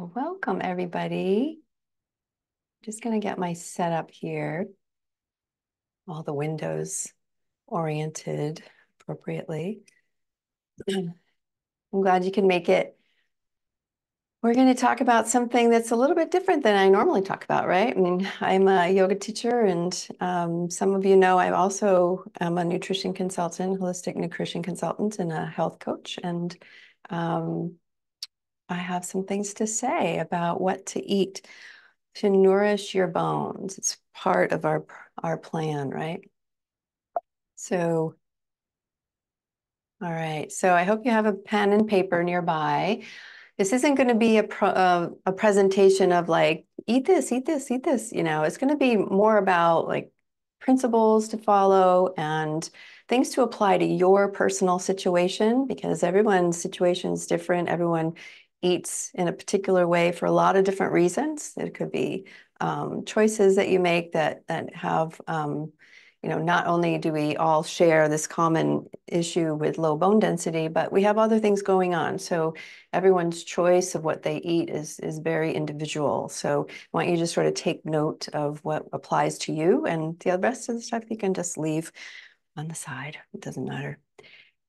Well, welcome everybody. Just going to get my setup here. All the windows oriented appropriately. I'm glad you can make it. We're going to talk about something that's a little bit different than I normally talk about, right? I mean, I'm a yoga teacher, and um, some of you know I also am a nutrition consultant, holistic nutrition consultant, and a health coach. And um, I have some things to say about what to eat to nourish your bones. It's part of our our plan, right? So, all right. So I hope you have a pen and paper nearby. This isn't going to be a pro, uh, a presentation of like eat this, eat this, eat this. You know, it's going to be more about like principles to follow and things to apply to your personal situation because everyone's situation is different. Everyone eats in a particular way for a lot of different reasons. It could be um, choices that you make that that have um, you know not only do we all share this common issue with low bone density, but we have other things going on. So everyone's choice of what they eat is is very individual. So I want you to sort of take note of what applies to you, and the rest of the stuff you can just leave on the side. It doesn't matter.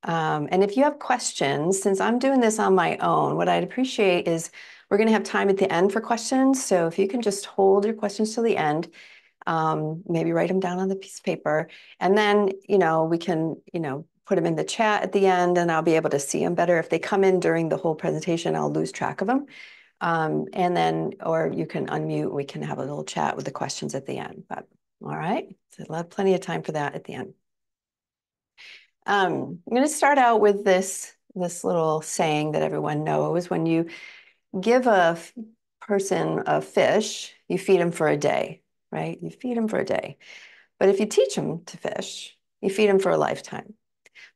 Um, and if you have questions, since I'm doing this on my own, what I'd appreciate is we're going to have time at the end for questions. So if you can just hold your questions till the end, um, maybe write them down on the piece of paper, and then you know we can you know put them in the chat at the end, and I'll be able to see them better. If they come in during the whole presentation, I'll lose track of them. Um, and then, or you can unmute. We can have a little chat with the questions at the end. But all right, so we'll have plenty of time for that at the end. Um, I'm going to start out with this, this little saying that everyone knows. When you give a person a fish, you feed them for a day, right? You feed them for a day. But if you teach them to fish, you feed them for a lifetime.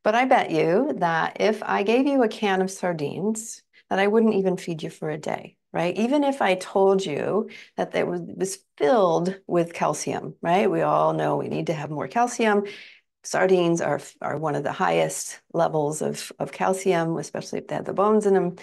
But I bet you that if I gave you a can of sardines, that I wouldn't even feed you for a day, right? Even if I told you that it was, was filled with calcium, right? We all know we need to have more calcium. Sardines are, are one of the highest levels of, of calcium, especially if they have the bones in them.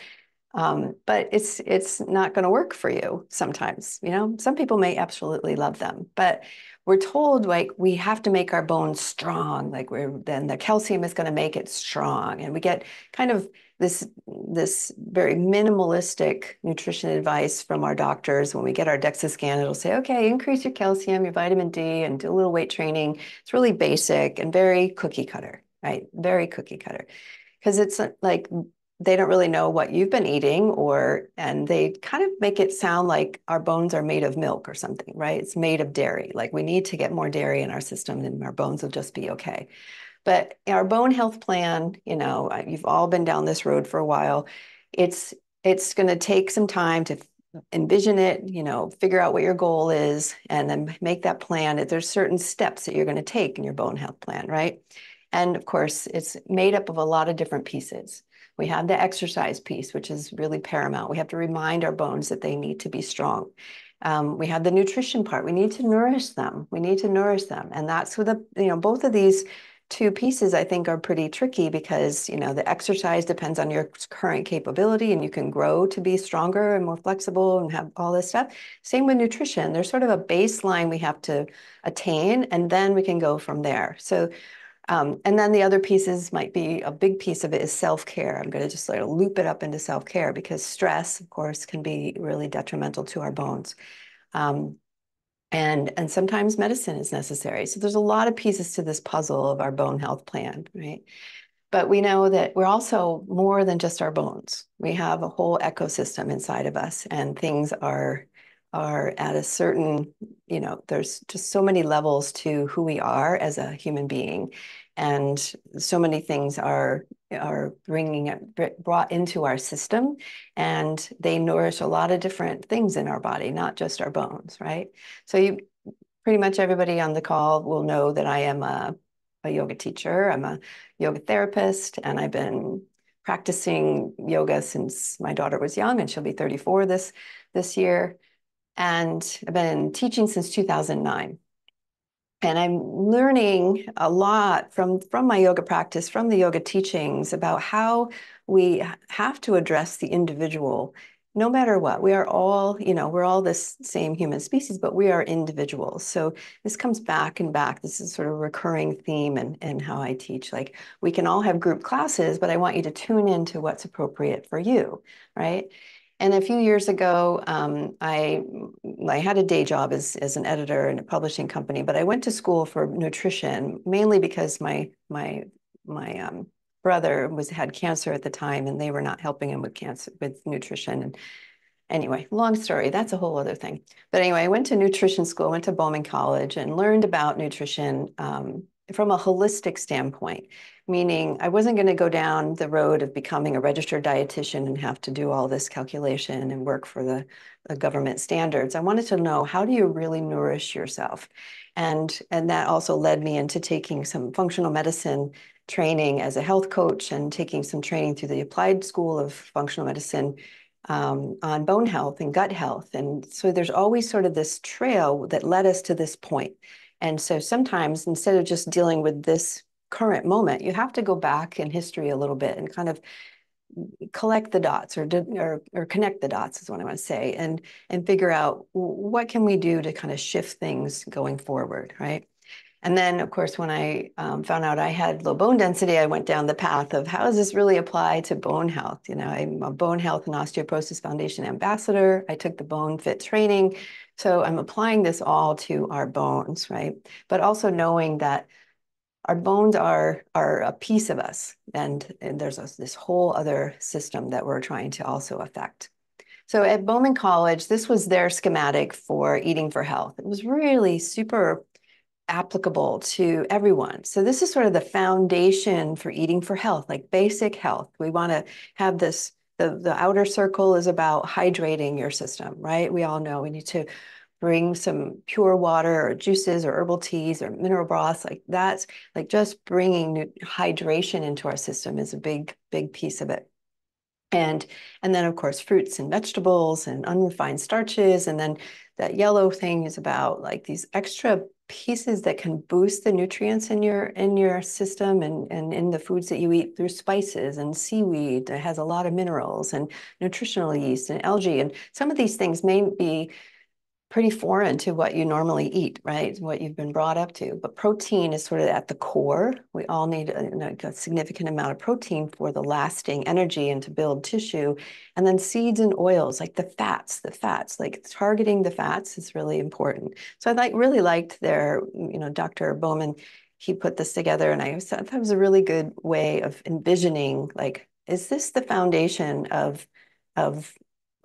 Um, but it's it's not going to work for you sometimes. You know, some people may absolutely love them, but we're told like we have to make our bones strong. Like we're then the calcium is going to make it strong, and we get kind of this this very minimalistic nutrition advice from our doctors. When we get our DEXA scan it'll say okay increase your calcium your vitamin D and do a little weight training. It's really basic and very cookie cutter right? Very cookie cutter. Because it's uh, like they don't really know what you've been eating or and they kind of make it sound like our bones are made of milk or something right? It's made of dairy. Like we need to get more dairy in our system and our bones will just be okay but our bone health plan, you know, you've all been down this road for a while. It's it's going to take some time to envision it, you know, figure out what your goal is, and then make that plan. There's certain steps that you're going to take in your bone health plan, right? And of course, it's made up of a lot of different pieces. We have the exercise piece, which is really paramount. We have to remind our bones that they need to be strong. Um, we have the nutrition part. We need to nourish them. We need to nourish them. And that's with the, you know, both of these two pieces I think are pretty tricky because you know the exercise depends on your current capability and you can grow to be stronger and more flexible and have all this stuff. Same with nutrition. There's sort of a baseline we have to attain and then we can go from there. So um, and then the other pieces might be a big piece of it is self-care. I'm going to just sort of loop it up into self-care because stress, of course, can be really detrimental to our bones. Um, and and sometimes medicine is necessary. So there's a lot of pieces to this puzzle of our bone health plan right? But we know that we're also more than just our bones. We have a whole ecosystem inside of us and things are are at a certain you know there's just so many levels to who we are as a human being. And so many things are are bringing it brought into our system and they nourish a lot of different things in our body not just our bones right? So you pretty much everybody on the call will know that i am a, a yoga teacher i'm a yoga therapist and i've been practicing yoga since my daughter was young and she'll be 34 this this year and i've been teaching since 2009 and I'm learning a lot from from my yoga practice, from the yoga teachings about how we have to address the individual no matter what. We are all, you know, we're all this same human species, but we are individuals. So this comes back and back. This is sort of a recurring theme and in how I teach. Like we can all have group classes, but I want you to tune into what's appropriate for you, right? And a few years ago, um, I, I had a day job as, as an editor in a publishing company, but I went to school for nutrition, mainly because my, my, my um, brother was had cancer at the time and they were not helping him with cancer with nutrition. And anyway long story that's a whole other thing. But anyway i went to nutrition school went to bauman college and learned about nutrition um, from a holistic standpoint meaning i wasn't going to go down the road of becoming a registered dietitian and have to do all this calculation and work for the, the government standards i wanted to know how do you really nourish yourself and and that also led me into taking some functional medicine training as a health coach and taking some training through the Applied School of Functional Medicine um, on bone health and gut health. And so there's always sort of this trail that led us to this point. And so sometimes instead of just dealing with this current moment, you have to go back in history a little bit and kind of collect the dots or, or, or connect the dots is what I want to say and and figure out what can we do to kind of shift things going forward, right? And then, of course, when I um, found out I had low bone density, I went down the path of how does this really apply to bone health? You know, I'm a Bone Health and Osteoporosis Foundation ambassador. I took the Bone Fit training. So I'm applying this all to our bones, right? But also knowing that our bones are, are a piece of us. And, and there's a, this whole other system that we're trying to also affect. So at Bauman College, this was their schematic for eating for health. It was really super applicable to everyone. So this is sort of the foundation for eating for health, like basic health. We want to have this, the, the outer circle is about hydrating your system, right? We all know we need to bring some pure water or juices or herbal teas or mineral broths like that's like just bringing hydration into our system is a big big piece of it. And and then of course fruits and vegetables and unrefined starches. And then that yellow thing is about like these extra pieces that can boost the nutrients in your in your system and, and in the foods that you eat through spices and seaweed that has a lot of minerals and nutritional yeast and algae. And some of these things may be pretty foreign to what you normally eat, right? What you've been brought up to. But protein is sort of at the core. We all need uh, a, a, significant amount of protein for the lasting energy and to build tissue. And then seeds and oils, like the fats, the fats, like targeting the fats is really important. So I like really liked their, you know, Dr. Bauman, he put this together and I thought that was a really good way of envisioning like, is this the foundation of, of,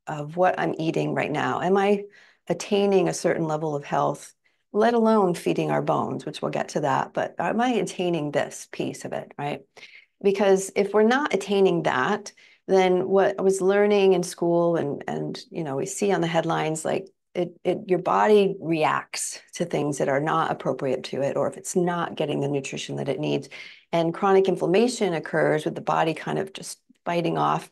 of what I'm eating right now? Am I attaining a certain level of health, let alone feeding our bones, which we'll get to that. But am I attaining this piece of it, right? Because if we're not attaining that, then what I was learning in school and and you know we see on the headlines like it, it your body reacts to things that are not appropriate to it or if it's not getting the nutrition that it needs and chronic inflammation occurs with the body kind of just fighting off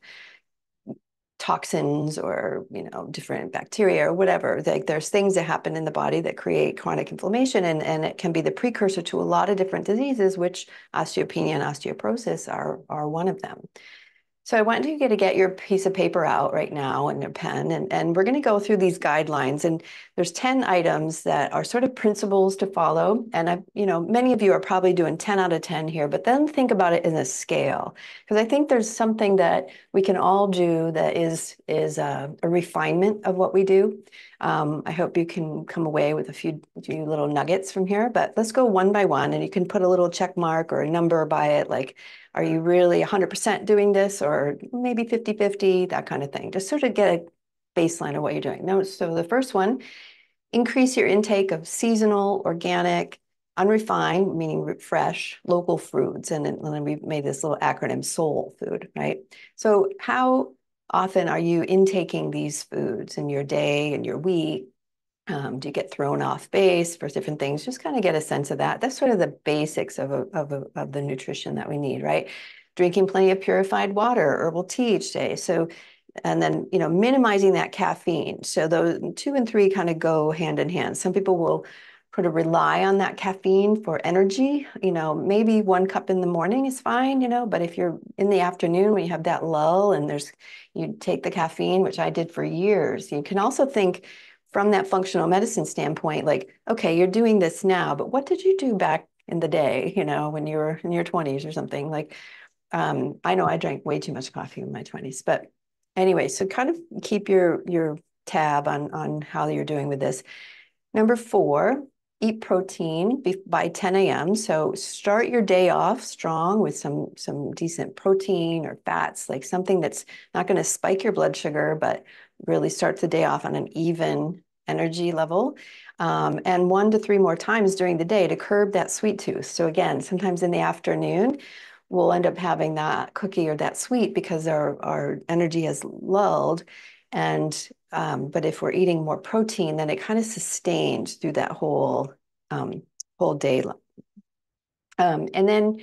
toxins or you know different bacteria or whatever like there's things that happen in the body that create chronic inflammation and, and it can be the precursor to a lot of different diseases which osteopenia and osteoporosis are are one of them so I want you to get your piece of paper out right now and a pen, and, and we're going to go through these guidelines. And there's 10 items that are sort of principles to follow. And I, you know, many of you are probably doing 10 out of 10 here, but then think about it in a scale, because I think there's something that we can all do that is is a, a refinement of what we do. Um, I hope you can come away with a few, few little nuggets from here, but let's go one by one, and you can put a little check mark or a number by it, like are you really 100% doing this or maybe 50 50, that kind of thing? Just sort of get a baseline of what you're doing. So the first one, increase your intake of seasonal, organic, unrefined, meaning fresh, local foods. And then we made this little acronym soul food, right? So, how often are you intaking these foods in your day and your week? Um, do you get thrown off base for different things? Just kind of get a sense of that. That's sort of the basics of, a, of, a, of the nutrition that we need, right? Drinking plenty of purified water, herbal tea each day. So, and then, you know, minimizing that caffeine. So those two and three kind of go hand in hand. Some people will sort of rely on that caffeine for energy. You know, maybe one cup in the morning is fine, you know, but if you're in the afternoon when you have that lull and there's, you take the caffeine, which I did for years. You can also think from that functional medicine standpoint, like, okay, you're doing this now, but what did you do back in the day, you know, when you were in your 20s or something? Like, um, I know I drank way too much coffee in my 20s, but anyway, so kind of keep your your tab on on how you're doing with this. Number four, eat protein by 10 a.m. So start your day off strong with some some decent protein or fats, like something that's not going to spike your blood sugar, but really start the day off on an even energy level. Um, and one to three more times during the day to curb that sweet tooth. So again, sometimes in the afternoon, we'll end up having that cookie or that sweet because our, our energy has lulled. And um, but if we're eating more protein, then it kind of sustains through that whole um, whole day. Um, and then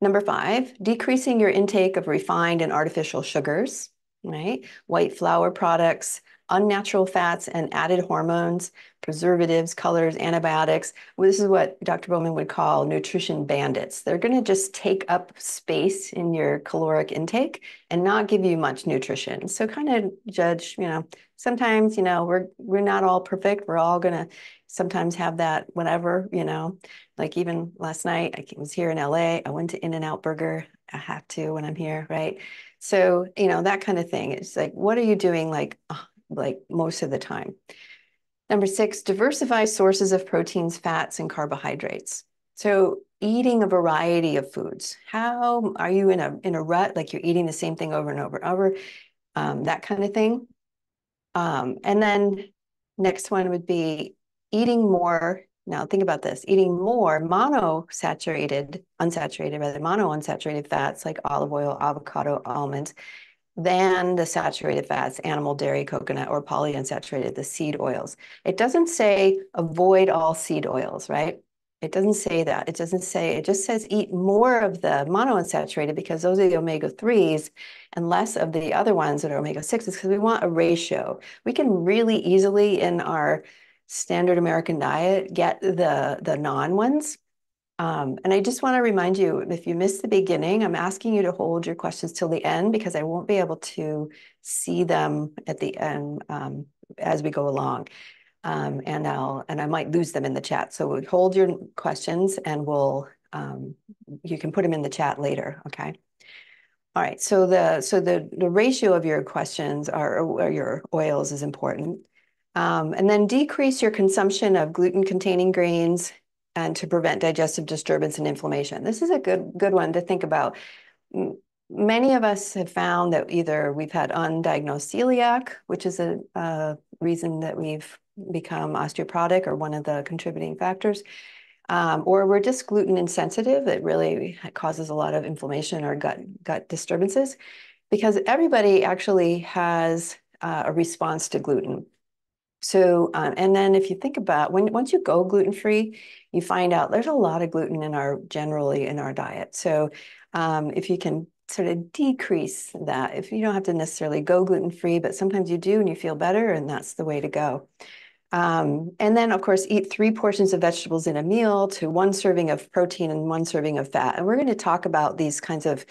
number five, decreasing your intake of refined and artificial sugars, right? White flour products, unnatural fats and added hormones, preservatives, colors, antibiotics. Well, this is what Dr. Bauman would call nutrition bandits. They're going to just take up space in your caloric intake and not give you much nutrition. So kind of judge, you know, sometimes, you know, we're we're not all perfect. We're all going to sometimes have that whatever, you know. Like even last night, I was here in LA. I went to In-N-Out Burger. I have to when I'm here, right? So, you know, that kind of thing. It's like, what are you doing like like most of the time. Number six, diversify sources of proteins, fats, and carbohydrates. So eating a variety of foods. How are you in a in a rut, like you're eating the same thing over and over and over, um, that kind of thing. Um, and then next one would be eating more. Now think about this: eating more monosaturated, unsaturated, rather monounsaturated fats like olive oil, avocado, almonds, than the saturated fats, animal, dairy, coconut, or polyunsaturated, the seed oils. It doesn't say avoid all seed oils, right? It doesn't say that. It doesn't say, it just says eat more of the monounsaturated because those are the omega-3s and less of the other ones that are omega-6s because we want a ratio. We can really easily in our standard American diet get the, the non-ones um, and I just want to remind you, if you missed the beginning, I'm asking you to hold your questions till the end because I won't be able to see them at the end um, as we go along. Um, and I'll and I might lose them in the chat. So hold your questions and we'll um, you can put them in the chat later. Okay. All right. So the so the the ratio of your questions are or your oils is important. Um, and then decrease your consumption of gluten containing grains and to prevent digestive disturbance and inflammation. This is a good, good one to think about. Many of us have found that either we've had undiagnosed celiac, which is a, a reason that we've become osteoporotic or one of the contributing factors, um, or we're just gluten insensitive. It really causes a lot of inflammation or gut gut disturbances, because everybody actually has uh, a response to gluten. So, um, and then if you think about when once you go gluten free, you find out there's a lot of gluten in our generally in our diet. So, um, if you can sort of decrease that, if you don't have to necessarily go gluten free, but sometimes you do and you feel better, and that's the way to go. Um, and then, of course, eat three portions of vegetables in a meal to one serving of protein and one serving of fat. And we're going to talk about these kinds of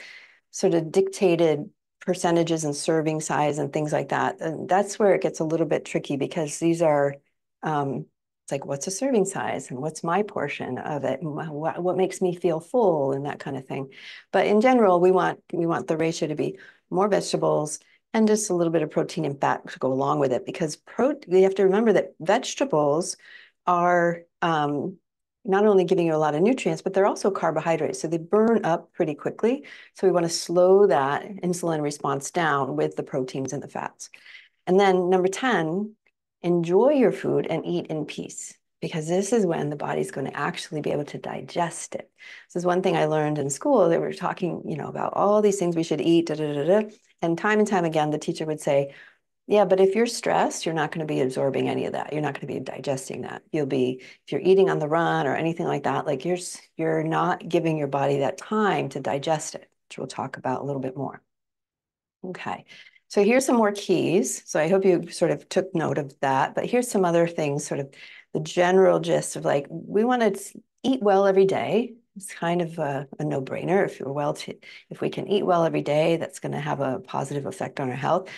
sort of dictated percentages and serving size and things like that. And that's where it gets a little bit tricky because these are, um, it's like, what's a serving size and what's my portion of it? What, what makes me feel full and that kind of thing. But in general, we want, we want the ratio to be more vegetables and just a little bit of protein and fat to go along with it because pro you have to remember that vegetables are um, not only giving you a lot of nutrients, but they're also carbohydrates. So they burn up pretty quickly. So we want to slow that insulin response down with the proteins and the fats. And then number 10, enjoy your food and eat in peace because this is when the body's going to actually be able to digest it. This is one thing I learned in school. They were talking, you know, about all these things we should eat, da, da, da, and time and time again, the teacher would say, yeah, but if you're stressed, you're not going to be absorbing any of that. You're not going to be digesting that. You'll be if you're eating on the run or anything like that, like you're you're not giving your body that time to digest it, which we'll talk about a little bit more. Okay. So here's some more keys. So I hope you sort of took note of that, but here's some other things sort of the general gist of like, we want to eat well every day. It's kind of a, a no-brainer. If you're well, to, if we can eat well every day, that's going to have a positive effect on our health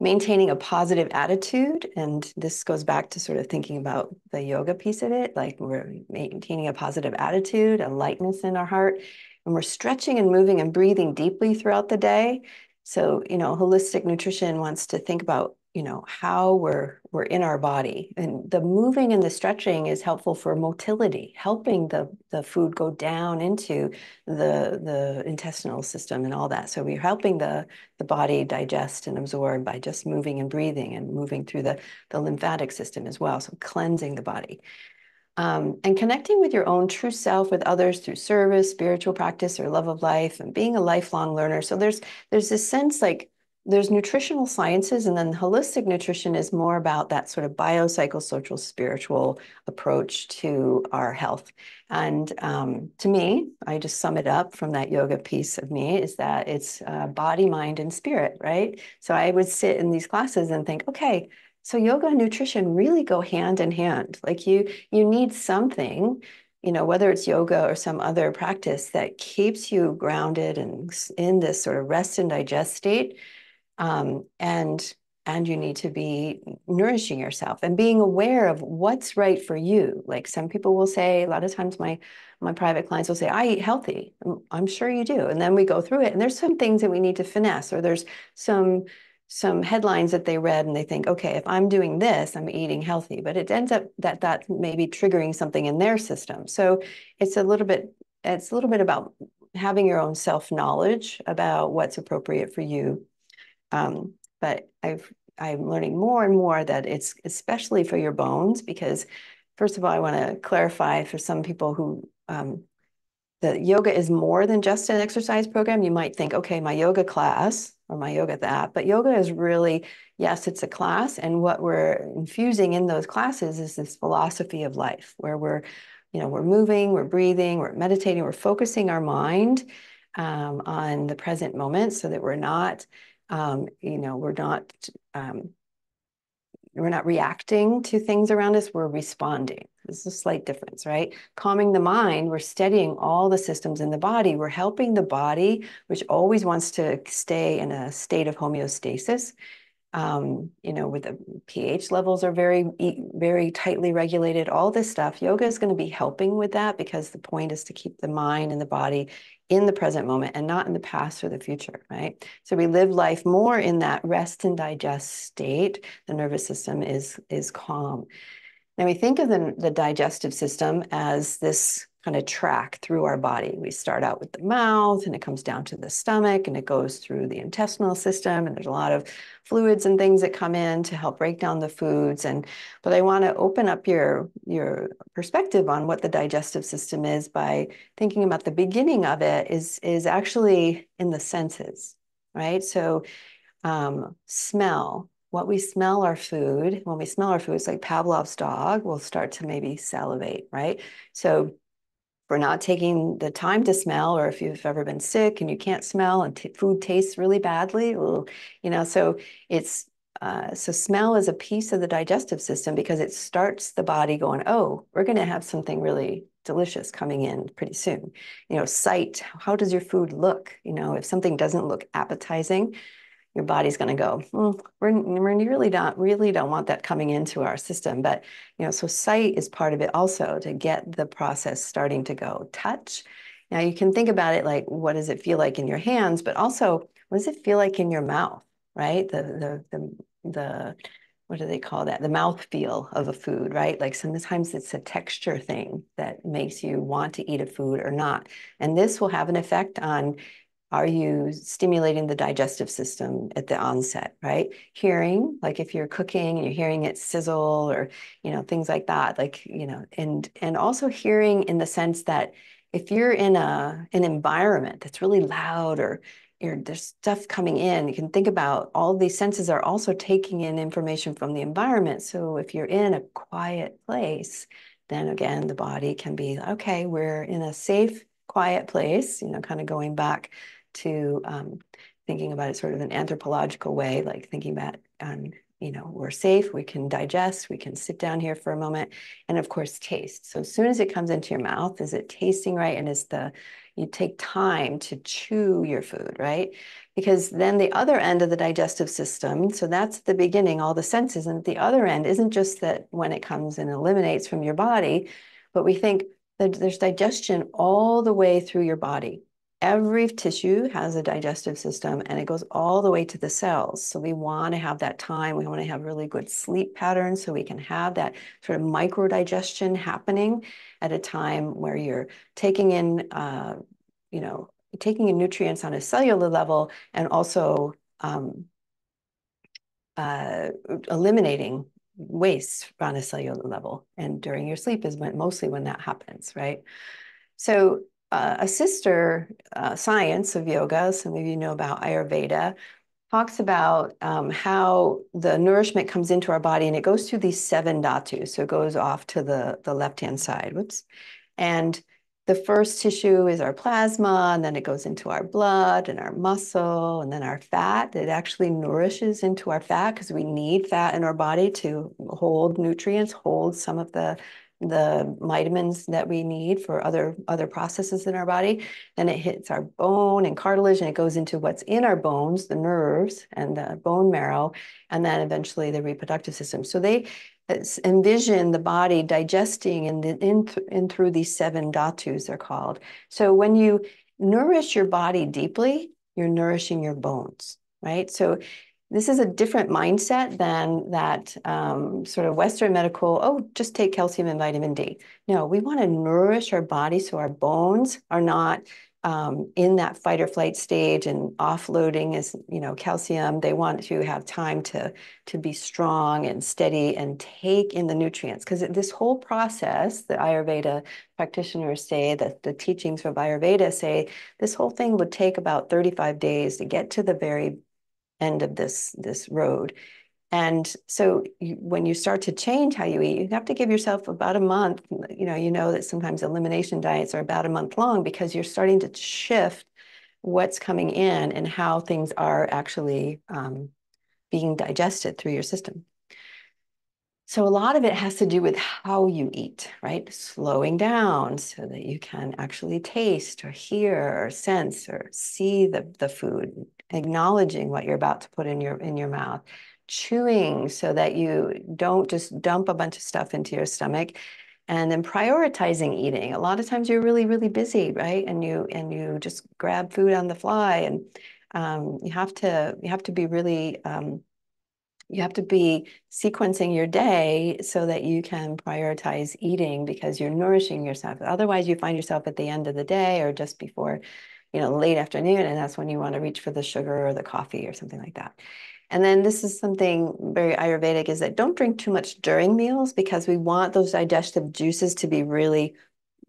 maintaining a positive attitude. And this goes back to sort of thinking about the yoga piece of it. Like we're maintaining a positive attitude, a lightness in our heart, and we're stretching and moving and breathing deeply throughout the day. So, you know, holistic nutrition wants to think about you know how we're we're in our body. And the moving and the stretching is helpful for motility helping the the food go down into the the intestinal system and all that. So we're helping the the body digest and absorb by just moving and breathing and moving through the the lymphatic system as well. So cleansing the body. Um, and connecting with your own true self with others through service spiritual practice or love of life and being a lifelong learner. So there's there's this sense like there's nutritional sciences, and then holistic nutrition is more about that sort of biopsychosocial spiritual approach to our health. And um, to me, I just sum it up from that yoga piece of me is that it's uh, body, mind, and spirit, right? So I would sit in these classes and think, okay, so yoga and nutrition really go hand in hand. Like you, you need something you know, whether it's yoga or some other practice that keeps you grounded and in this sort of rest and digest state um, and and you need to be nourishing yourself and being aware of what's right for you. Like some people will say a lot of times my my private clients will say i eat healthy. I'm sure you do. And then we go through it and there's some things that we need to finesse or there's some some headlines that they read and they think okay if i'm doing this i'm eating healthy. But it ends up that that may be triggering something in their system. So it's a little bit it's a little bit about having your own self knowledge about what's appropriate for you um, but I've I'm learning more and more that it's especially for your bones because first of all, I want to clarify for some people who um, that yoga is more than just an exercise program. You might think, okay, my yoga class or my yoga that, but yoga is really, yes, it's a class. And what we're infusing in those classes is this philosophy of life where we're, you know, we're moving, we're breathing, we're meditating, we're focusing our mind um, on the present moment so that we're not um, you know, we're not um, we're not reacting to things around us, we're responding. This is a slight difference, right? Calming the mind, we're steadying all the systems in the body. We're helping the body, which always wants to stay in a state of homeostasis, um, you know, with the pH levels are very, very tightly regulated, all this stuff. Yoga is going to be helping with that because the point is to keep the mind and the body in the present moment and not in the past or the future, right? So we live life more in that rest and digest state. The nervous system is, is calm. Now we think of the, the digestive system as this kind of track through our body. We start out with the mouth and it comes down to the stomach and it goes through the intestinal system and there's a lot of fluids and things that come in to help break down the foods and but I want to open up your your perspective on what the digestive system is by thinking about the beginning of it is is actually in the senses, right? So um, smell, what we smell our food, when we smell our food, it's like Pavlov's dog, we'll start to maybe salivate, right? So we're not taking the time to smell, or if you've ever been sick and you can't smell and food tastes really badly, you know, so it's uh, so smell is a piece of the digestive system because it starts the body going, oh, we're going to have something really delicious coming in pretty soon. You know, sight, how does your food look? You know, if something doesn't look appetizing, your body's going to go, mm, we're, we really not really don't want that coming into our system. But you know, so sight is part of it also to get the process starting to go. Touch. Now you can think about it like, what does it feel like in your hands? But also, what does it feel like in your mouth? Right? The the the the what do they call that? The mouth feel of a food, right? Like sometimes it's a texture thing that makes you want to eat a food or not. And this will have an effect on are you stimulating the digestive system at the onset, right? Hearing, like if you're cooking and you're hearing it sizzle or, you know, things like that, like, you know, and and also hearing in the sense that if you're in a an environment that's really loud or you're, there's stuff coming in, you can think about all these senses are also taking in information from the environment. So if you're in a quiet place, then again, the body can be, okay, we're in a safe, quiet place, you know, kind of going back to um, thinking about it sort of an anthropological way, like thinking about um, you know, we're safe, we can digest, we can sit down here for a moment, and of course, taste. So as soon as it comes into your mouth, is it tasting right? And is the, you take time to chew your food, right? Because then the other end of the digestive system, so that's the beginning, all the senses, and the other end isn't just that when it comes and eliminates from your body, but we think that there's digestion all the way through your body every tissue has a digestive system and it goes all the way to the cells. So we want to have that time. We want to have really good sleep patterns so we can have that sort of micro digestion happening at a time where you're taking in, uh, you know, taking in nutrients on a cellular level and also um, uh, eliminating waste on a cellular level. And during your sleep is mostly when that happens, right? So uh, a sister uh, science of yoga, some of you know about Ayurveda, talks about um, how the nourishment comes into our body and it goes through these seven dhatus. So it goes off to the, the left-hand side, whoops. And the first tissue is our plasma, and then it goes into our blood and our muscle, and then our fat. It actually nourishes into our fat because we need fat in our body to hold nutrients, hold some of the the vitamins that we need for other other processes in our body. Then it hits our bone and cartilage and it goes into what's in our bones the nerves and the bone marrow and then eventually the reproductive system. So they envision the body digesting in, the, in, th in through these seven dhatus they're called. So when you nourish your body deeply you're nourishing your bones right? So this is a different mindset than that um, sort of Western medical, oh, just take calcium and vitamin D. No, we want to nourish our body so our bones are not um, in that fight or flight stage and offloading is, you know, calcium. They want to have time to, to be strong and steady and take in the nutrients. Because this whole process, the Ayurveda practitioners say, that the teachings of Ayurveda say, this whole thing would take about 35 days to get to the very end of this this road. And so you, when you start to change how you eat you have to give yourself about a month you know you know that sometimes elimination diets are about a month long because you're starting to shift what's coming in and how things are actually um, being digested through your system. So a lot of it has to do with how you eat, right? Slowing down so that you can actually taste or hear or sense or see the, the food, acknowledging what you're about to put in your in your mouth, chewing so that you don't just dump a bunch of stuff into your stomach and then prioritizing eating. A lot of times you're really, really busy, right? And you and you just grab food on the fly and um, you have to you have to be really um, you have to be sequencing your day so that you can prioritize eating because you're nourishing yourself. Otherwise, you find yourself at the end of the day or just before, you know, late afternoon, and that's when you want to reach for the sugar or the coffee or something like that. And then this is something very Ayurvedic is that don't drink too much during meals because we want those digestive juices to be really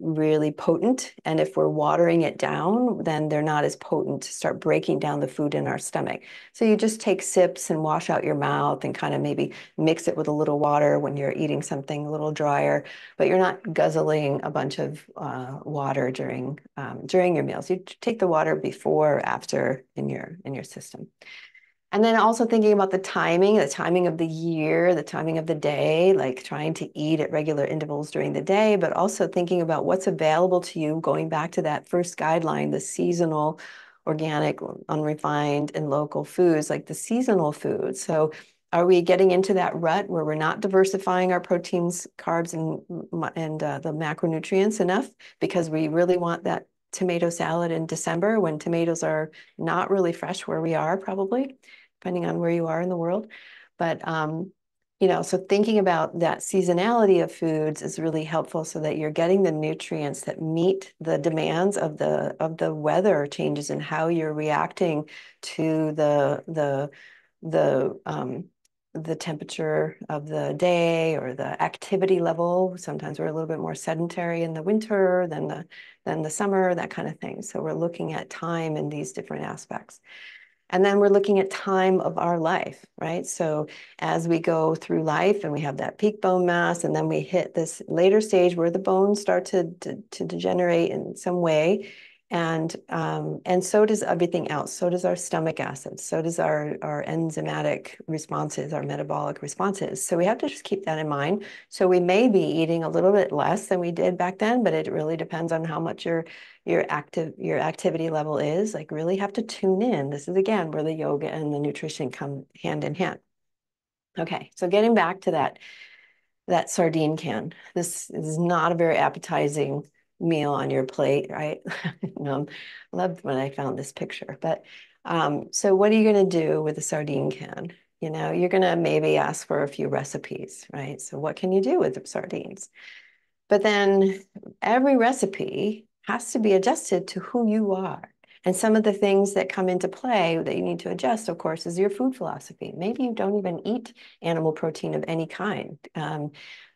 really potent. And if we're watering it down, then they're not as potent to start breaking down the food in our stomach. So you just take sips and wash out your mouth and kind of maybe mix it with a little water when you're eating something a little drier, but you're not guzzling a bunch of uh, water during um, during your meals. You take the water before or after in your in your system. And then also thinking about the timing, the timing of the year, the timing of the day, like trying to eat at regular intervals during the day, but also thinking about what's available to you, going back to that first guideline, the seasonal, organic, unrefined, and local foods, like the seasonal foods. So are we getting into that rut where we're not diversifying our proteins, carbs, and, and uh, the macronutrients enough because we really want that tomato salad in December when tomatoes are not really fresh where we are probably? Depending on where you are in the world. But um, you know, so thinking about that seasonality of foods is really helpful so that you're getting the nutrients that meet the demands of the of the weather changes and how you're reacting to the the the um, the temperature of the day or the activity level. Sometimes we're a little bit more sedentary in the winter than the than the summer, that kind of thing. So we're looking at time in these different aspects. And then we're looking at time of our life, right? So as we go through life and we have that peak bone mass, and then we hit this later stage where the bones start to, to, to degenerate in some way, And, um, and so does everything else. So does our stomach acid. So does our, our enzymatic responses, our metabolic responses. So we have to just keep that in mind. So we may be eating a little bit less than we did back then, but it really depends on how much your, your active, your activity level is. Like really have to tune in. This is again where the yoga and the nutrition come hand in hand. Okay, so getting back to that, that sardine can. This is not a very appetizing meal on your plate, right? um, loved when I found this picture. But um, so what are you going to do with a sardine can? You know, you're going to maybe ask for a few recipes, right? So what can you do with sardines? But then every recipe has to be adjusted to who you are. And some of the things that come into play that you need to adjust, of course, is your food philosophy. Maybe you don't even eat animal protein of any kind. Um,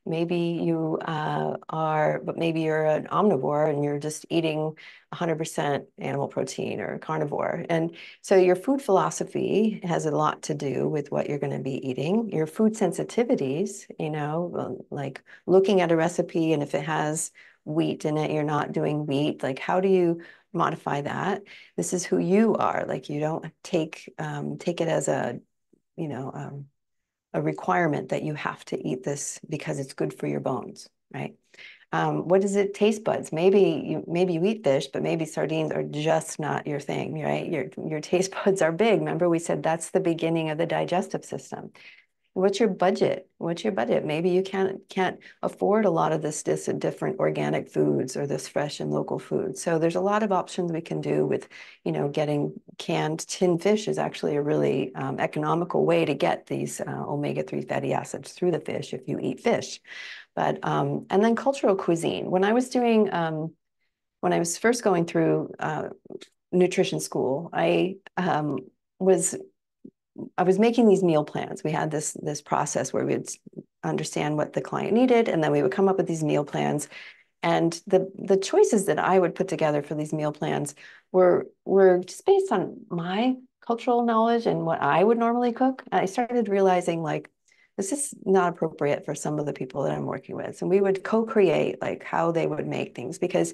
maybe you uh, are, but maybe you're an omnivore and you're just eating 100% animal protein or carnivore. And so your food philosophy has a lot to do with what you're going to be eating. Your food sensitivities, you know, like looking at a recipe and if it has wheat in it, you're not doing wheat. Like, how do you modify that? This is who you are. Like, you don't take um, take it as a, you know, um, a requirement that you have to eat this because it's good for your bones, right? Um, what does it taste buds? Maybe you maybe you eat fish, but maybe sardines are just not your thing, right? Your your taste buds are big. Remember we said that's the beginning of the digestive system. What's your budget? What's your budget? Maybe you can't can't afford a lot of this, this different organic foods or this fresh and local food. So there's a lot of options we can do with, you know, getting canned tin fish is actually a really um, economical way to get these uh, omega-3 fatty acids through the fish if you eat fish. But um, and then cultural cuisine. When I was doing um, when I was first going through uh, nutrition school, I um, was I was making these meal plans. We had this this process where we'd understand what the client needed, and then we would come up with these meal plans. And the the choices that I would put together for these meal plans were were just based on my cultural knowledge and what I would normally cook. And I started realizing like this is not appropriate for some of the people that I'm working with. And we would co-create like how they would make things because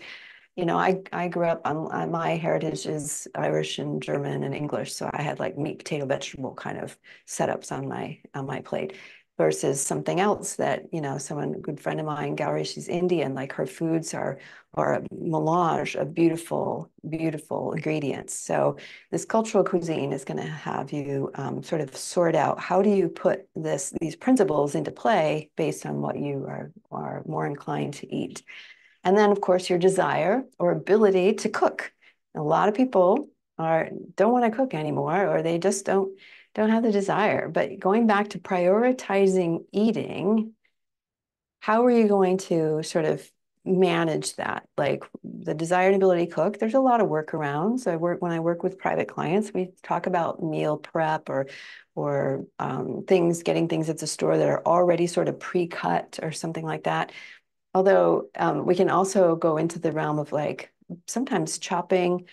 you know, I, I grew up on, my heritage is Irish and German and English. So I had like meat, potato, vegetable kind of setups on my, on my plate versus something else that, you know, someone, good friend of mine, Gauri, she's Indian, like her foods are, are a melange of beautiful, beautiful ingredients. So this cultural cuisine is going to have you um, sort of sort out how do you put this, these principles into play based on what you are, are more inclined to eat. And then, of course, your desire or ability to cook. A lot of people are don't want to cook anymore, or they just don't don't have the desire. But going back to prioritizing eating, how are you going to sort of manage that? Like the desire and ability to cook, there's a lot of workarounds. I work when I work with private clients, we talk about meal prep or or um, things, getting things at the store that are already sort of pre-cut or something like that. Although um, we can also go into the realm of like sometimes chopping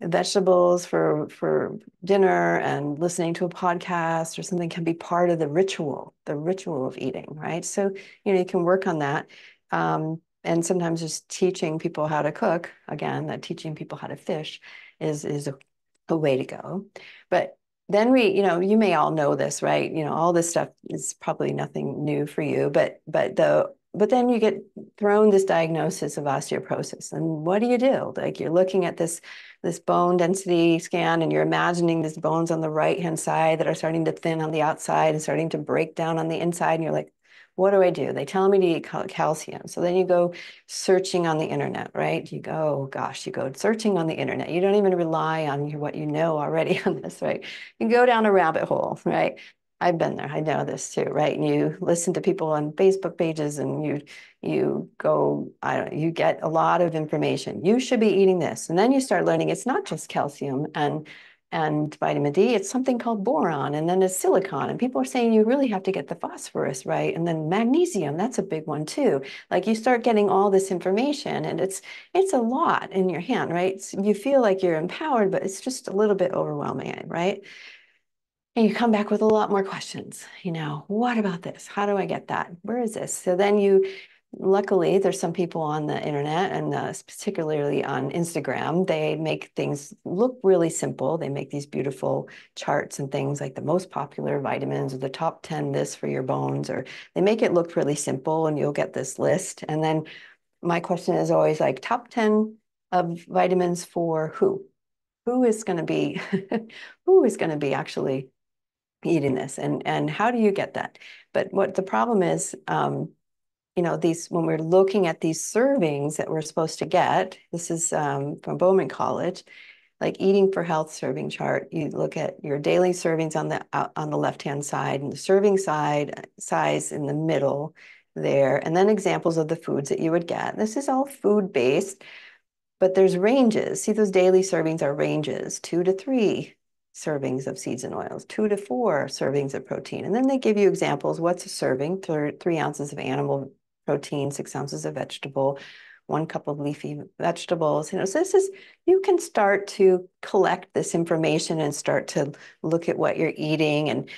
vegetables for for dinner and listening to a podcast or something can be part of the ritual, the ritual of eating, right? So you know you can work on that. Um, and sometimes just teaching people how to cook again that teaching people how to fish is is a, a way to go but then we you know you may all know this right you know all this stuff is probably nothing new for you but but the but then you get thrown this diagnosis of osteoporosis and what do you do like you're looking at this this bone density scan and you're imagining these bones on the right hand side that are starting to thin on the outside and starting to break down on the inside and you're like what do I do? They tell me to eat calcium. So then you go searching on the internet, right? You go, oh gosh, you go searching on the internet. You don't even rely on your, what you know already on this, right? You go down a rabbit hole, right? I've been there. I know this too, right? And you listen to people on Facebook pages and you you go, I don't you get a lot of information. You should be eating this. And then you start learning it's not just calcium and and vitamin D, it's something called boron and then it's silicon. And people are saying you really have to get the phosphorus, right? And then magnesium, that's a big one too. Like you start getting all this information and it's it's a lot in your hand, right? you feel like you're empowered, but it's just a little bit overwhelming, right? And you come back with a lot more questions you know what about this how do i get that where is this so then you luckily, there's some people on the internet and uh, particularly on Instagram, they make things look really simple. They make these beautiful charts and things like the most popular vitamins or the top 10 this for your bones, or they make it look really simple and you'll get this list. And then my question is always like top 10 of vitamins for who? Who is going to be, who is going to be actually eating this and, and how do you get that? But what the problem is, um, you know, these when we're looking at these servings that we're supposed to get, this is um, from Bauman College, like eating for health serving chart. You look at your daily servings on the uh, on the left hand side and the serving side size in the middle there, and then examples of the foods that you would get. This is all food based, but there's ranges. See, those daily servings are ranges, two to three servings of seeds and oils, two to four servings of protein. And then they give you examples. What's a serving? Three ounces of animal protein, six ounces of vegetable, one cup of leafy vegetables. You know, so this is, you can start to collect this information and start to look at what you're eating and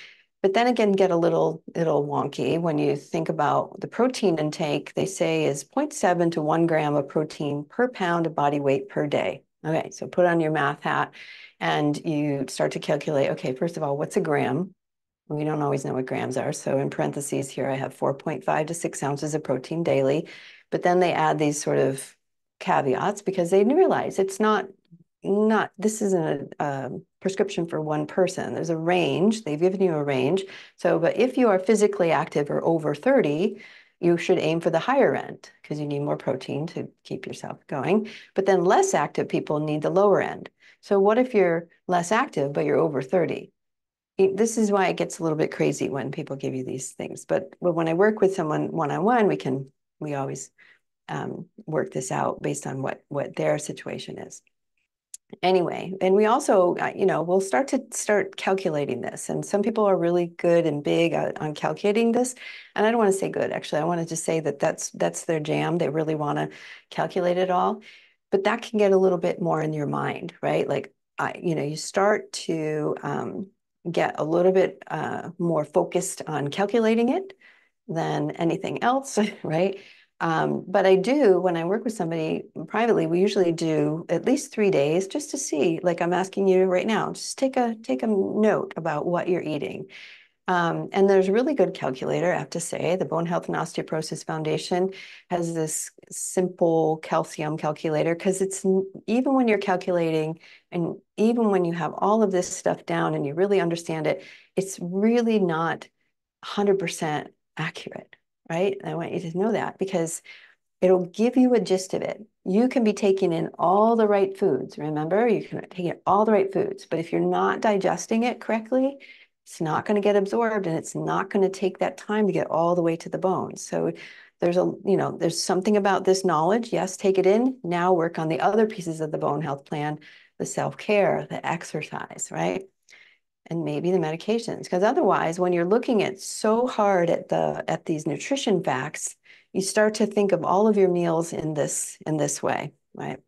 but then again get a little little wonky when you think about the protein intake they say is 0.7 to 1 gram of protein per pound of body weight per day okay so put on your math hat and you start to calculate okay first of all what's a gram we don't always know what grams are. So in parentheses here, I have 4.5 to 6 ounces of protein daily. But then they add these sort of caveats because they realize it's not, not this isn't a, a prescription for one person. There's a range. They've given you a range. So, but if you are physically active or over 30, you should aim for the higher end because you need more protein to keep yourself going. But then less active people need the lower end. So what if you're less active, but you're over 30? this is why it gets a little bit crazy when people give you these things. But, but when I work with someone one-on-one, we can, we always um, work this out based on what, what their situation is. Anyway, and we also, uh, you know, we'll start to start calculating this. And some people are really good and big on calculating this. And I don't want to say good, actually. I want to just say that that's, that's their jam. They really want to calculate it all. But that can get a little bit more in your mind, right? Like, I, you know, you start to um, get a little bit uh, more focused on calculating it than anything else, right? Um, but I do, when I work with somebody privately, we usually do at least three days just to see, like I'm asking you right now, just take a, take a note about what you're eating. Um, and there's a really good calculator, I have to say. The Bone Health and Osteoporosis Foundation has this simple calcium calculator because it's even when you're calculating and even when you have all of this stuff down and you really understand it, it's really not 100% accurate, right? I want you to know that because it'll give you a gist of it. You can be taking in all the right foods. Remember, you can take in all the right foods, but if you're not digesting it correctly, it's not going to get absorbed and it's not going to take that time to get all the way to the bones. So there's a, you know, there's something about this knowledge. Yes, take it in. Now work on the other pieces of the bone health plan, the self-care, the exercise, right? And maybe the medications. Because otherwise, when you're looking at so hard at the at these nutrition facts, you start to think of all of your meals in this in this way, right?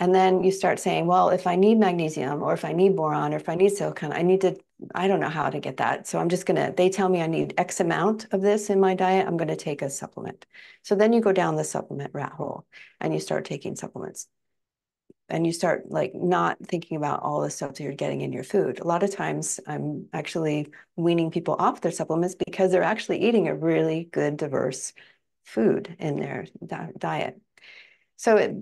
And then you start saying, well, if I need magnesium or if I need boron or if I need silicon, I need to, I don't know how to get that. So I'm just going to, they tell me I need X amount of this in my diet. I'm going to take a supplement. So then you go down the supplement rat hole and you start taking supplements and you start like not thinking about all the stuff that you're getting in your food. A lot of times I'm actually weaning people off their supplements because they're actually eating a really good, diverse food in their diet. So it,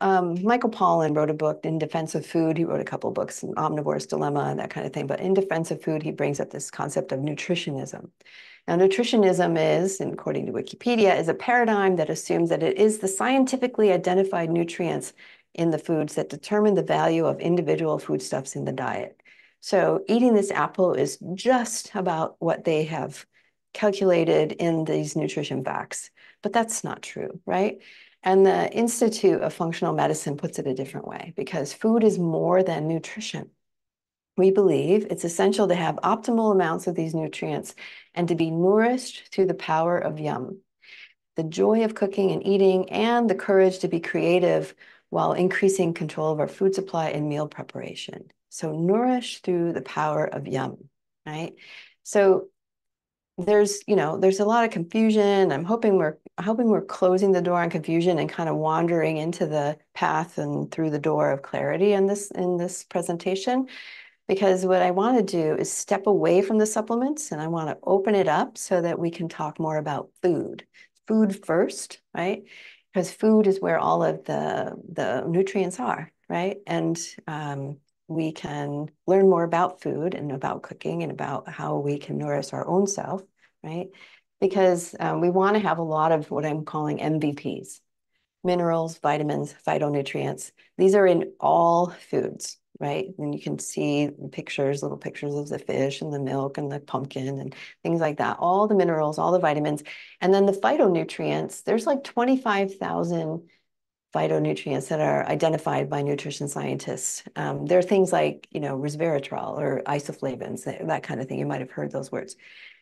um, Michael Pollan wrote a book in defense of food. He wrote a couple books, Omnivore's Dilemma and that kind of thing. But in defense of food, he brings up this concept of nutritionism. Now, nutritionism is, and according to Wikipedia, is a paradigm that assumes that it is the scientifically identified nutrients in the foods that determine the value of individual foodstuffs in the diet. So eating this apple is just about what they have calculated in these nutrition facts. But that's not true, right? And the Institute of Functional Medicine puts it a different way because food is more than nutrition. We believe it's essential to have optimal amounts of these nutrients and to be nourished through the power of yum. The joy of cooking and eating and the courage to be creative while increasing control of our food supply and meal preparation. So nourish through the power of yum, right? So there's, you know, there's a lot of confusion. I'm hoping we're hoping we're closing the door on confusion and kind of wandering into the path and through the door of clarity in this in this presentation. Because what I want to do is step away from the supplements and I want to open it up so that we can talk more about food. Food first, right? Because food is where all of the the nutrients are, right? And um, we can learn more about food and about cooking and about how we can nourish our own self, right? Because um, we want to have a lot of what I'm calling MVPs, minerals, vitamins, phytonutrients. These are in all foods, right? And you can see pictures, little pictures of the fish and the milk and the pumpkin and things like that. All the minerals, all the vitamins. And then the phytonutrients, there's like 25,000 phytonutrients that are identified by nutrition scientists. Um, there are things like, you know, resveratrol or isoflavones, that, that, kind of thing. You might have heard those words.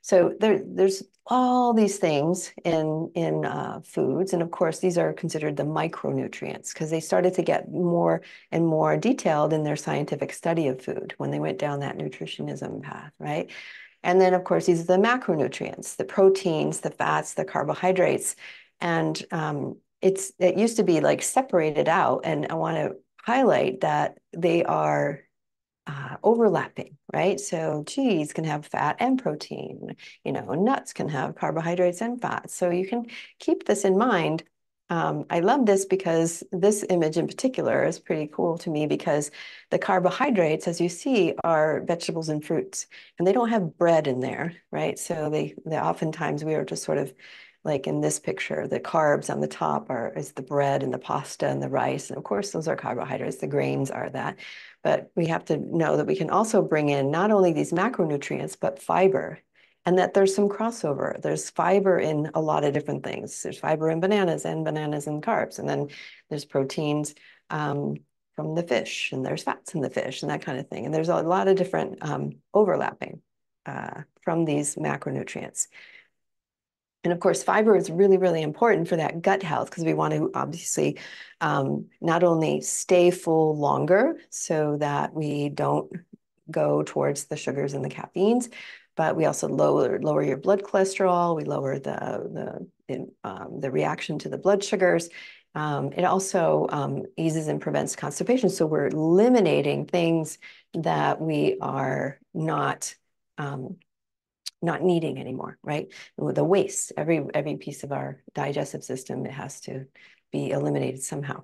So there, there's all these things in, in uh, foods. And of course, these are considered the micronutrients because they started to get more and more detailed in their scientific study of food when they went down that nutritionism path, right? And then, of course, these are the macronutrients, the proteins, the fats, the carbohydrates. And um, it's it used to be like separated out and i want to highlight that they are uh, overlapping right so cheese can have fat and protein you know nuts can have carbohydrates and fats so you can keep this in mind um, I love this because this image in particular is pretty cool to me because the carbohydrates, as you see, are vegetables and fruits, and they don't have bread in there, right? So they, they oftentimes we are just sort of like in this picture, the carbs on the top are is the bread and the pasta and the rice. And of course, those are carbohydrates. The grains are that. But we have to know that we can also bring in not only these macronutrients, but fiber. And that there's some crossover. There's fiber in a lot of different things. There's fiber in bananas and bananas and carbs. And then there's proteins um, from the fish, and there's fats in the fish, and that kind of thing. And there's a lot of different um, overlapping uh, from these macronutrients. And of course, fiber is really, really important for that gut health because we want to obviously um, not only stay full longer so that we don't go towards the sugars and the caffeines, but we also lower lower your blood cholesterol. We lower the the um, the reaction to the blood sugars. Um, it also um, eases and prevents constipation. So we're eliminating things that we are not um, not needing anymore, right? The waste, every every piece of our digestive system, it has to be eliminated somehow.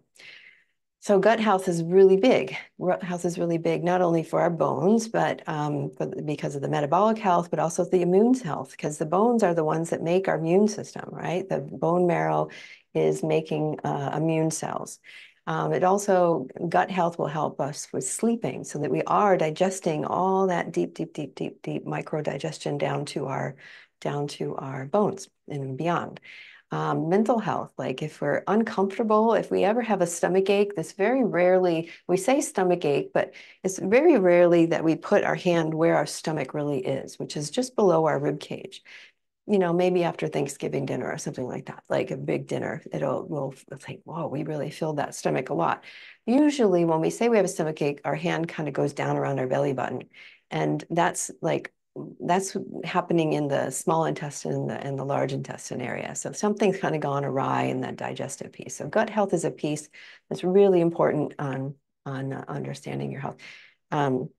So gut health is really big. Gut health is really big, not only for our bones, but um, for, because of the metabolic health, but also the immune health, because the bones are the ones that make our immune system, right? The bone marrow is making uh, immune cells. Um, it also, gut health will help us with sleeping so that we are digesting all that deep, deep, deep, deep, deep micro digestion down to our, down to our bones and beyond. Um, mental health, like if we're uncomfortable, if we ever have a stomach ache, this very rarely, we say stomach ache, but it's very rarely that we put our hand where our stomach really is, which is just below our rib cage you know, maybe after Thanksgiving dinner or something like that, like a big dinner, it'll we'll think, whoa, we really filled that stomach a lot. Usually, when we say we have a stomach ache, our hand kind of goes down around our belly button, and that's like that's happening in the small intestine and the, and the large intestine area. So something's kind of gone awry in that digestive piece. So gut health is a piece that's really important on on uh, understanding your health. Um,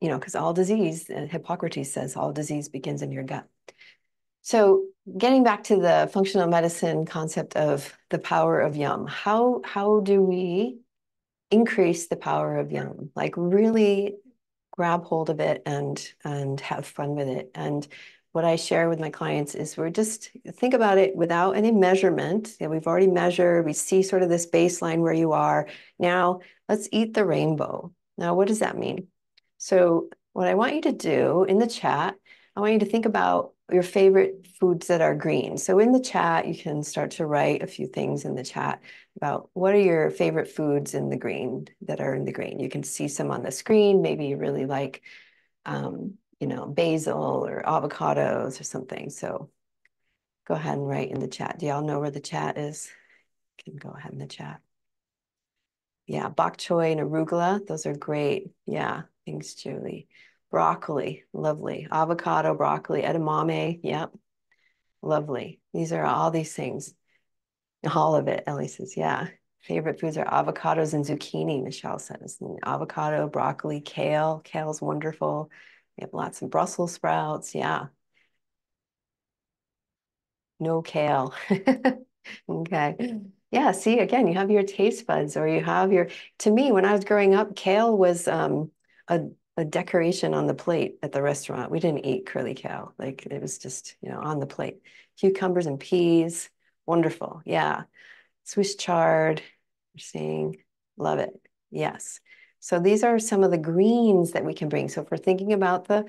you know, because all disease, uh, Hippocrates says, all disease begins in your gut. So getting back to the functional medicine concept of the power of yum, how how do we increase the power of yum? Like really grab hold of it and and have fun with it. And what I share with my clients is we're just think about it without any measurement. You know, we've already measured, we see sort of this baseline where you are. Now let's eat the rainbow. Now, what does that mean? So what I want you to do in the chat, I want you to think about your favorite foods that are green. So in the chat, you can start to write a few things in the chat about what are your favorite foods in the green that are in the green. You can see some on the screen. Maybe you really like, um, you know, basil or avocados or something. So go ahead and write in the chat. Do y'all know where the chat is? You can go ahead in the chat. Yeah, bok choy and arugula. Those are great. Yeah, thanks, Julie. Broccoli, lovely. Avocado, broccoli, edamame, yep, lovely. These are all these things. All of it, Ellie says, yeah. Favorite foods are avocados and zucchini, Michelle says. And avocado, broccoli, kale. Kale's wonderful. We have lots of Brussels sprouts. Yeah. No kale. okay. Yeah, see, again, you have your taste buds or you have your, to me, when I was growing up, kale was um, a, a decoration on the plate at the restaurant. We didn't eat curly kale. Like it was just, you know, on the plate. Cucumbers and peas, wonderful. Yeah. Swiss chard, you're seeing, love it. Yes. So these are some of the greens that we can bring. So if we're thinking about the,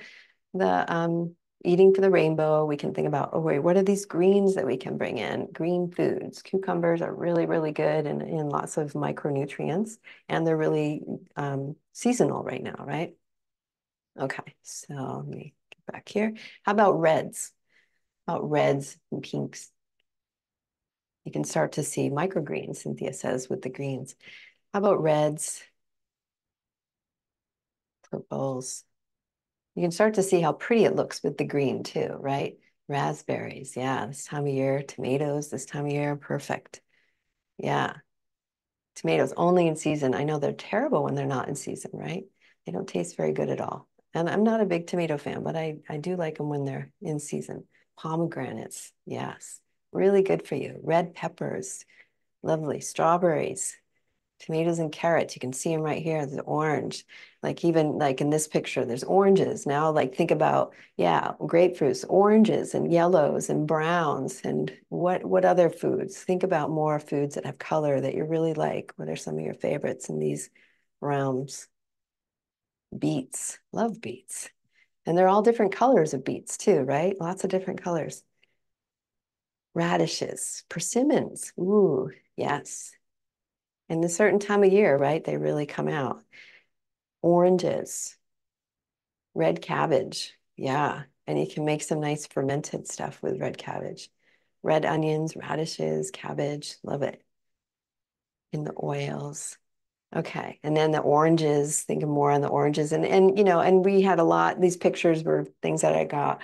the um, eating for the rainbow, we can think about, oh, wait, what are these greens that we can bring in? Green foods. Cucumbers are really, really good and in lots of micronutrients, and they're really um, seasonal right now, right? Okay, so let me get back here. How about reds? How about reds and pinks? You can start to see microgreens, Cynthia says, with the greens. How about reds? Purples, you can start to see how pretty it looks with the green too, right? Raspberries, yeah, this time of year. Tomatoes, this time of year, perfect. Yeah. Tomatoes only in season. I know they're terrible when they're not in season, right? They don't taste very good at all. And I'm not a big tomato fan, but I, I do like them when they're in season. Pomegranates, yes, really good for you. Red peppers, lovely. Strawberries, tomatoes and carrots. You can see them right here. The orange, like even like in this picture, there's oranges. Now, like think about, yeah, grapefruits, oranges and yellows and browns and what, what other foods? Think about more foods that have color that you really like. What are some of your favorites in these realms? Beets, love beets. And they're all different colors of beets too, right? Lots of different colors. Radishes, persimmons, ooh, yes in a certain time of year, right? They really come out. Oranges, red cabbage. Yeah. And you can make some nice fermented stuff with red cabbage. Red onions, radishes, cabbage. Love it. In the oils. Okay. And then the oranges, thinking more on the oranges. And, and, you know, and we had a lot, these pictures were things that I got,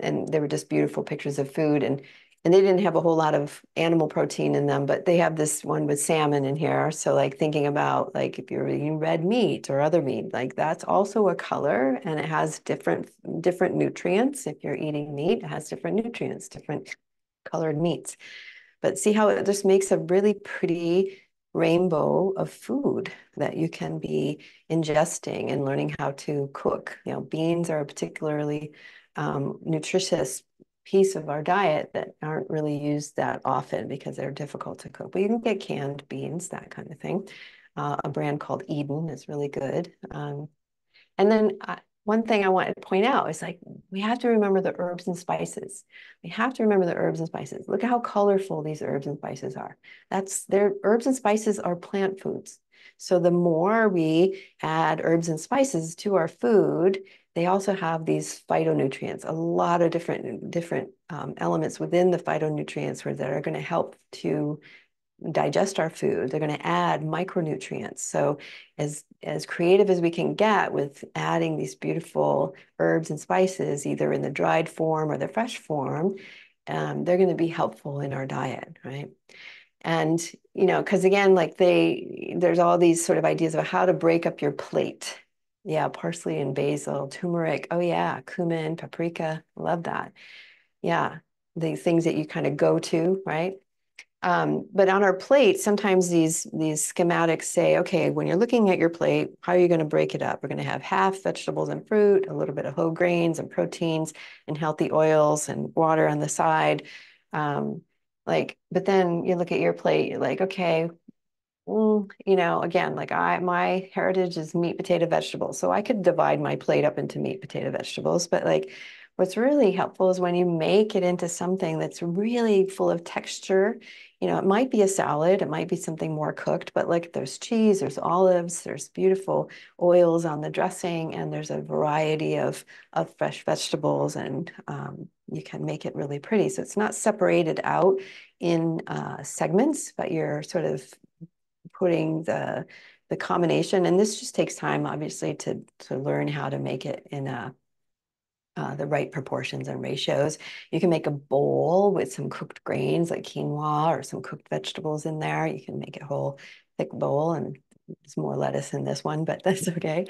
and they were just beautiful pictures of food. And and they didn't have a whole lot of animal protein in them, but they have this one with salmon in here. So like thinking about like if you're eating red meat or other meat, like that's also a color and it has different different nutrients. If you're eating meat, it has different nutrients, different colored meats. But see how it just makes a really pretty rainbow of food that you can be ingesting and learning how to cook. You know, beans are a particularly um, nutritious piece of our diet that aren't really used that often because they're difficult to cook. But you can get canned beans, that kind of thing. Uh, a brand called Eden is really good. Um, and then uh, one thing I want to point out is like we have to remember the herbs and spices. We have to remember the herbs and spices. Look at how colorful these herbs and spices are. That's their herbs and spices are plant foods. So the more we add herbs and spices to our food, they also have these phytonutrients, a lot of different, different um, elements within the phytonutrients that are going to help to digest our food. They're going to add micronutrients. So as, as creative as we can get with adding these beautiful herbs and spices, either in the dried form or the fresh form, um, they're going to be helpful in our diet, right? And, you know, because again, like they, there's all these sort of ideas of how to break up your plate yeah, parsley and basil, turmeric. Oh yeah, cumin, paprika. Love that. Yeah, the things that you kind of go to, right? Um, but on our plate, sometimes these these schematics say, okay, when you're looking at your plate, how are you going to break it up? We're going to have half vegetables and fruit, a little bit of whole grains and proteins, and healthy oils and water on the side. Um, like, but then you look at your plate, you're like, okay, Mm, you know, again, like I, my heritage is meat, potato, vegetables. So I could divide my plate up into meat, potato, vegetables. But like what's really helpful is when you make it into something that's really full of texture. You know, it might be a salad, it might be something more cooked, but like there's cheese, there's olives, there's beautiful oils on the dressing, and there's a variety of, of fresh vegetables, and um, you can make it really pretty. So it's not separated out in uh, segments, but you're sort of putting the the combination, and this just takes time, obviously, to to learn how to make it in a uh, the right proportions and ratios. You can make a bowl with some cooked grains like quinoa or some cooked vegetables in there. You can make a whole thick bowl, and there's more lettuce in this one, but that's okay.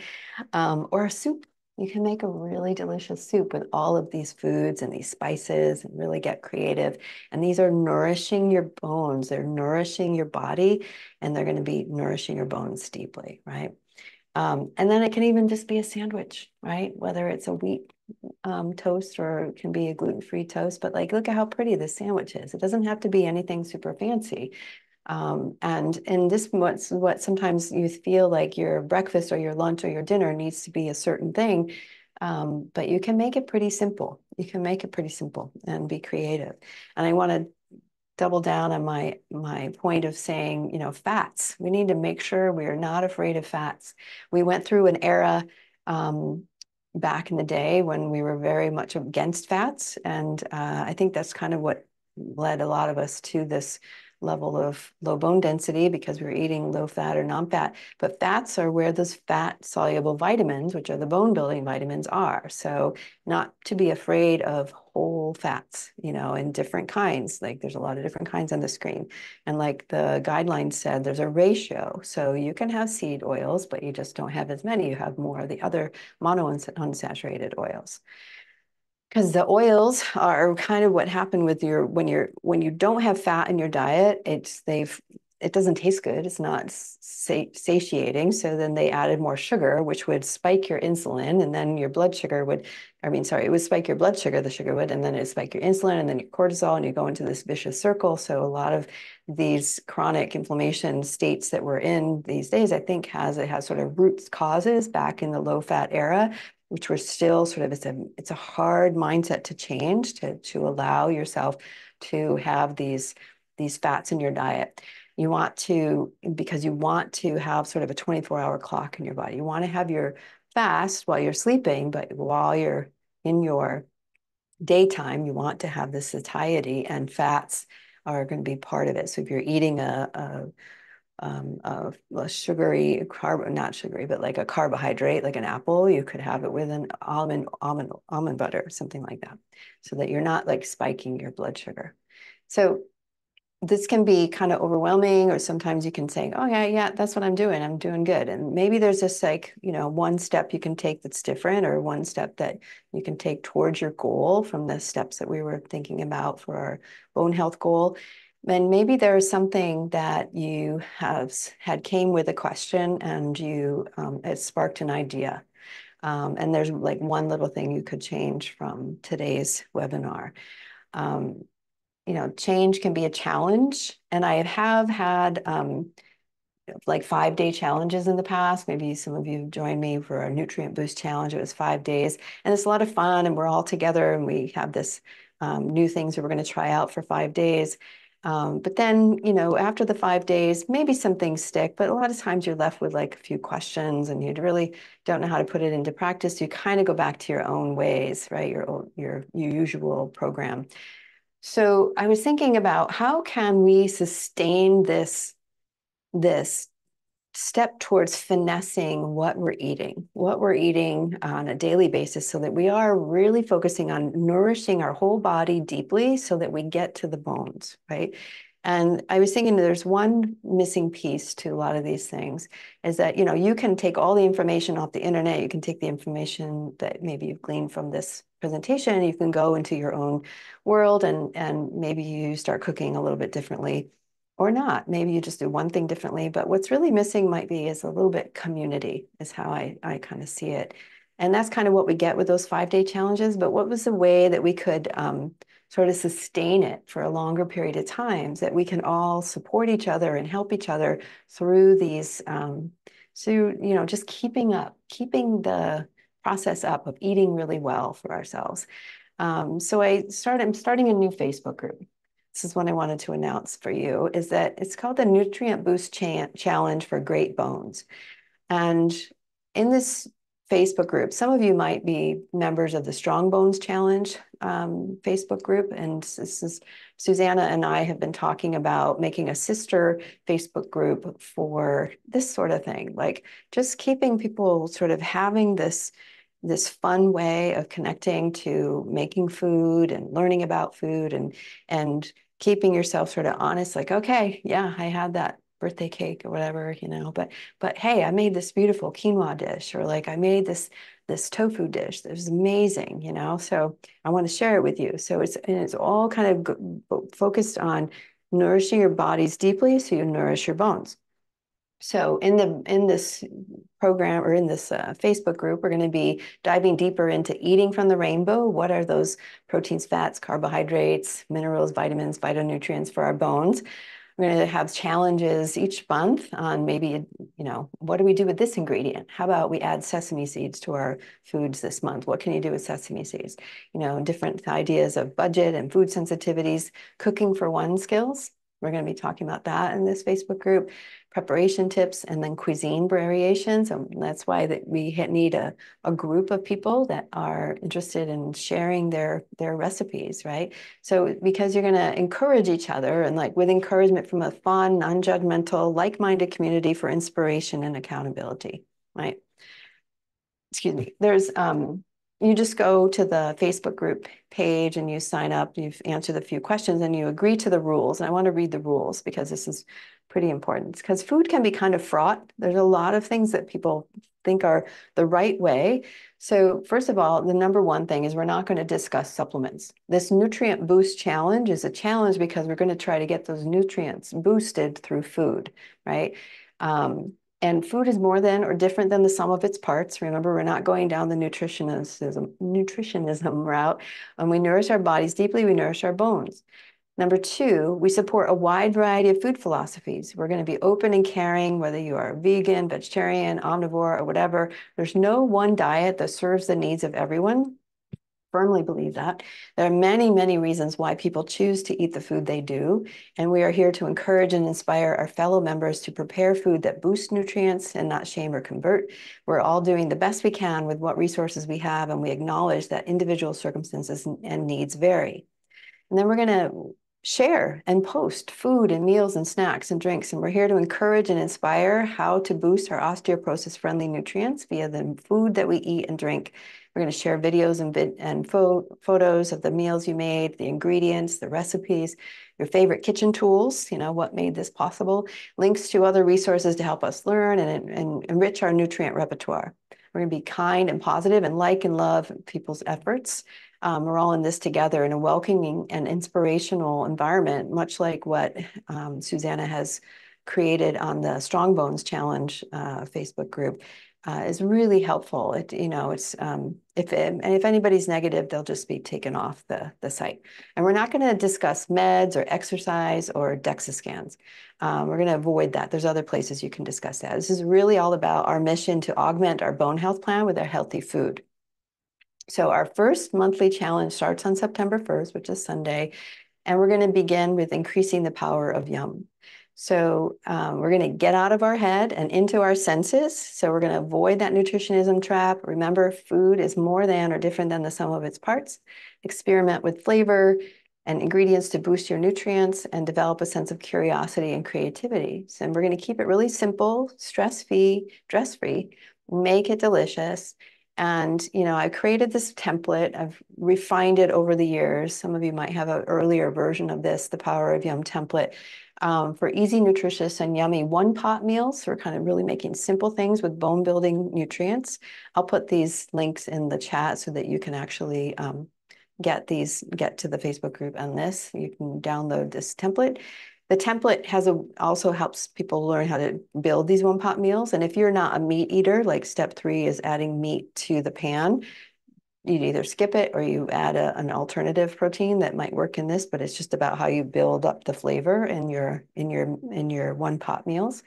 Um, or a soup. You can make a really delicious soup with all of these foods and these spices and really get creative. And these are nourishing your bones. They're nourishing your body and they're going to be nourishing your bones deeply, right? Um, and then it can even just be a sandwich, right? Whether it's a wheat um, toast or it can be a gluten-free toast, but like, look at how pretty this sandwich is. It doesn't have to be anything super fancy. Um, and in this, what's what sometimes you feel like your breakfast or your lunch or your dinner needs to be a certain thing, um, but you can make it pretty simple. You can make it pretty simple and be creative. And I want to double down on my my point of saying, you know, fats. We need to make sure we are not afraid of fats. We went through an era um, back in the day when we were very much against fats, and uh, I think that's kind of what led a lot of us to this level of low bone density because we were eating low fat or non-fat. But fats are where those fat soluble vitamins, which are the bone building vitamins, are. So not to be afraid of whole fats, you know, in different kinds. Like there's a lot of different kinds on the screen. And like the guidelines said, there's a ratio. So you can have seed oils, but you just don't have as many. You have more of the other monounsaturated oils because the oils are kind of what happened with your when you're when you don't have fat in your diet it's they've it doesn't taste good. It's not satiating. So then they added more sugar which would spike your insulin and then your blood sugar would i mean sorry it would spike your blood sugar the sugar would and then it spike your insulin and then your cortisol and you go into this vicious circle. So a lot of these chronic inflammation states that we're in these days i think has it has sort of roots causes back in the low fat era which we're still sort of it's a it's a hard mindset to change to to allow yourself to have these these fats in your diet. You want to because you want to have sort of a 24 hour clock in your body. You want to have your fast while you're sleeping but while you're in your daytime you want to have the satiety and fats are going to be part of it. So if you're eating a, a um, a sugary carb, not sugary, but like a carbohydrate, like an apple, you could have it with an almond, almond, almond butter, something like that, so that you're not like spiking your blood sugar. So this can be kind of overwhelming, or sometimes you can say, oh yeah, yeah, that's what I'm doing. I'm doing good. And maybe there's just like, you know, one step you can take that's different, or one step that you can take towards your goal from the steps that we were thinking about for our bone health goal. And maybe there is something that you have had came with a question and you um, it sparked an idea. Um, and there's like one little thing you could change from today's webinar. Um, you know, change can be a challenge. And I have had um, like five day challenges in the past. Maybe some of you have joined me for a nutrient boost challenge. It was five days and it's a lot of fun and we're all together and we have this um, new things that we're going to try out for five days. Um, but then, you know, after the five days, maybe some things stick, but a lot of times you're left with like a few questions and you really don't know how to put it into practice. You kind of go back to your own ways, right? Your, your, your usual program. So I was thinking about how can we sustain this, this step towards finessing what we're eating, what we're eating on a daily basis, so that we are really focusing on nourishing our whole body deeply so that we get to the bones, right? And I was thinking there's one missing piece to a lot of these things is that, you know, you can take all the information off the internet, you can take the information that maybe you've gleaned from this presentation, you can go into your own world and, and maybe you start cooking a little bit differently or not. Maybe you just do one thing differently, but what's really missing might be is a little bit community is how I, I kind of see it. And that's kind of what we get with those five day challenges. But what was the way that we could um, sort of sustain it for a longer period of time that we can all support each other and help each other through these, um, so, you know, just keeping up, keeping the process up of eating really well for ourselves. Um, so I started, I'm starting a new Facebook group this is what I wanted to announce for you, is that it's called the Nutrient Boost Ch Challenge for Great Bones. And in this Facebook group. Some of you might be members of the Strong Bones Challenge um, Facebook group, and this is Susanna and I have been talking about making a sister Facebook group for this sort of thing, like just keeping people sort of having this this fun way of connecting to making food and learning about food and and keeping yourself sort of honest like okay yeah i had that birthday cake or whatever, you know, but but hey, I made this beautiful quinoa dish or like I made this this tofu dish that was amazing, you know. So I want to share it with you. So it's and it's all kind of focused on nourishing your bodies deeply so you nourish your bones. So in the in this program or in this uh, Facebook group, we're going to be diving deeper into eating from the rainbow. What are those proteins, fats, carbohydrates, minerals, vitamins, phytonutrients for our bones? We're going to have challenges each month on maybe, you know, what do we do with this ingredient? How about we add sesame seeds to our foods this month? What can you do with sesame seeds? You know, different ideas of budget and food sensitivities, cooking for one skills. We're going to be talking about that in this Facebook group preparation tips and then cuisine variations. And that's why that we need a, a group of people that are interested in sharing their, their recipes, right? So because you're going to encourage each other and like with encouragement from a fun, non-judgmental, like-minded community for inspiration and accountability, right? Excuse me. There's um, you just go to the Facebook group page and you sign up, you've answered a few questions and you agree to the rules. And I want to read the rules because this is pretty important because food can be kind of fraught. There's a lot of things that people think are the right way. So first of all, the number one thing is we're not going to discuss supplements. This nutrient boost challenge is a challenge because we're going to try to get those nutrients boosted through food, right? Um, and food is more than or different than the sum of its parts. Remember, we're not going down the nutritionism, nutritionism route. When we nourish our bodies deeply, we nourish our bones. Number two, we support a wide variety of food philosophies. We're going to be open and caring, whether you are vegan, vegetarian, omnivore, or whatever. There's no one diet that serves the needs of everyone firmly believe that. There are many, many reasons why people choose to eat the food they do, and we are here to encourage and inspire our fellow members to prepare food that boosts nutrients and not shame or convert. We're all doing the best we can with what resources we have, and we acknowledge that individual circumstances and needs vary. And then we're going to share and post food and meals and snacks and drinks. And we're here to encourage and inspire how to boost our osteoporosis friendly nutrients via the food that we eat and drink we're going to share videos and, vid and fo photos of the meals you made, the ingredients, the recipes, your favorite kitchen tools, you know, what made this possible, links to other resources to help us learn and, and enrich our nutrient repertoire. We're going to be kind and positive and like and love people's efforts. Um, we're all in this together in a welcoming and inspirational environment, much like what um, Susanna has created on the Strong Bones Challenge uh, Facebook group uh, is really helpful. It, you know, it's um, if and if anybody's negative, they'll just be taken off the, the site. And we're not going to discuss meds or exercise or DEXA scans. Um, we're going to avoid that. There's other places you can discuss that. This is really all about our mission to augment our bone health plan with our healthy food. So our first monthly challenge starts on September 1st, which is Sunday, and we're going to begin with increasing the power of yum. So um, we're going to get out of our head and into our senses. So we're going to avoid that nutritionism trap. Remember, food is more than or different than the sum of its parts. Experiment with flavor and ingredients to boost your nutrients and develop a sense of curiosity and creativity. So we're going to keep it really simple, stress-free, dress-free, make it delicious. And, you know, I created this template. I've refined it over the years. Some of you might have an earlier version of this, the Power of Yum template um, for easy, nutritious, and yummy one-pot meals. We're kind of really making simple things with bone-building nutrients. I'll put these links in the chat so that you can actually um, get these, get to the Facebook group on this. You can download this template. The template has a, also helps people learn how to build these one-pot meals. And if you're not a meat eater, like step three is adding meat to the pan, you'd either skip it or you add a, an alternative protein that might work in this, but it's just about how you build up the flavor in your in your in your one pot meals.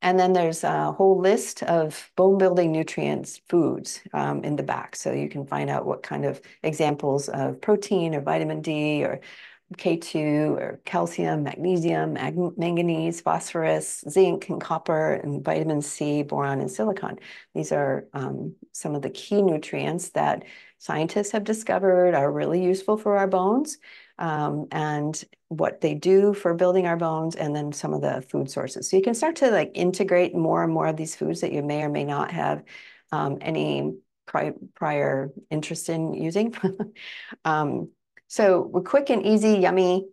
And then there's a whole list of bone building nutrients foods um, in the back. So you can find out what kind of examples of protein or vitamin D or K2 or calcium, magnesium, manganese, phosphorus, zinc, and copper, and vitamin C, boron, and silicon. These are um, some of the key nutrients that scientists have discovered are really useful for our bones um, and what they do for building our bones and then some of the food sources. So you can start to like integrate more and more of these foods that you may or may not have um, any pri prior interest in using. so we're quick and easy, yummy,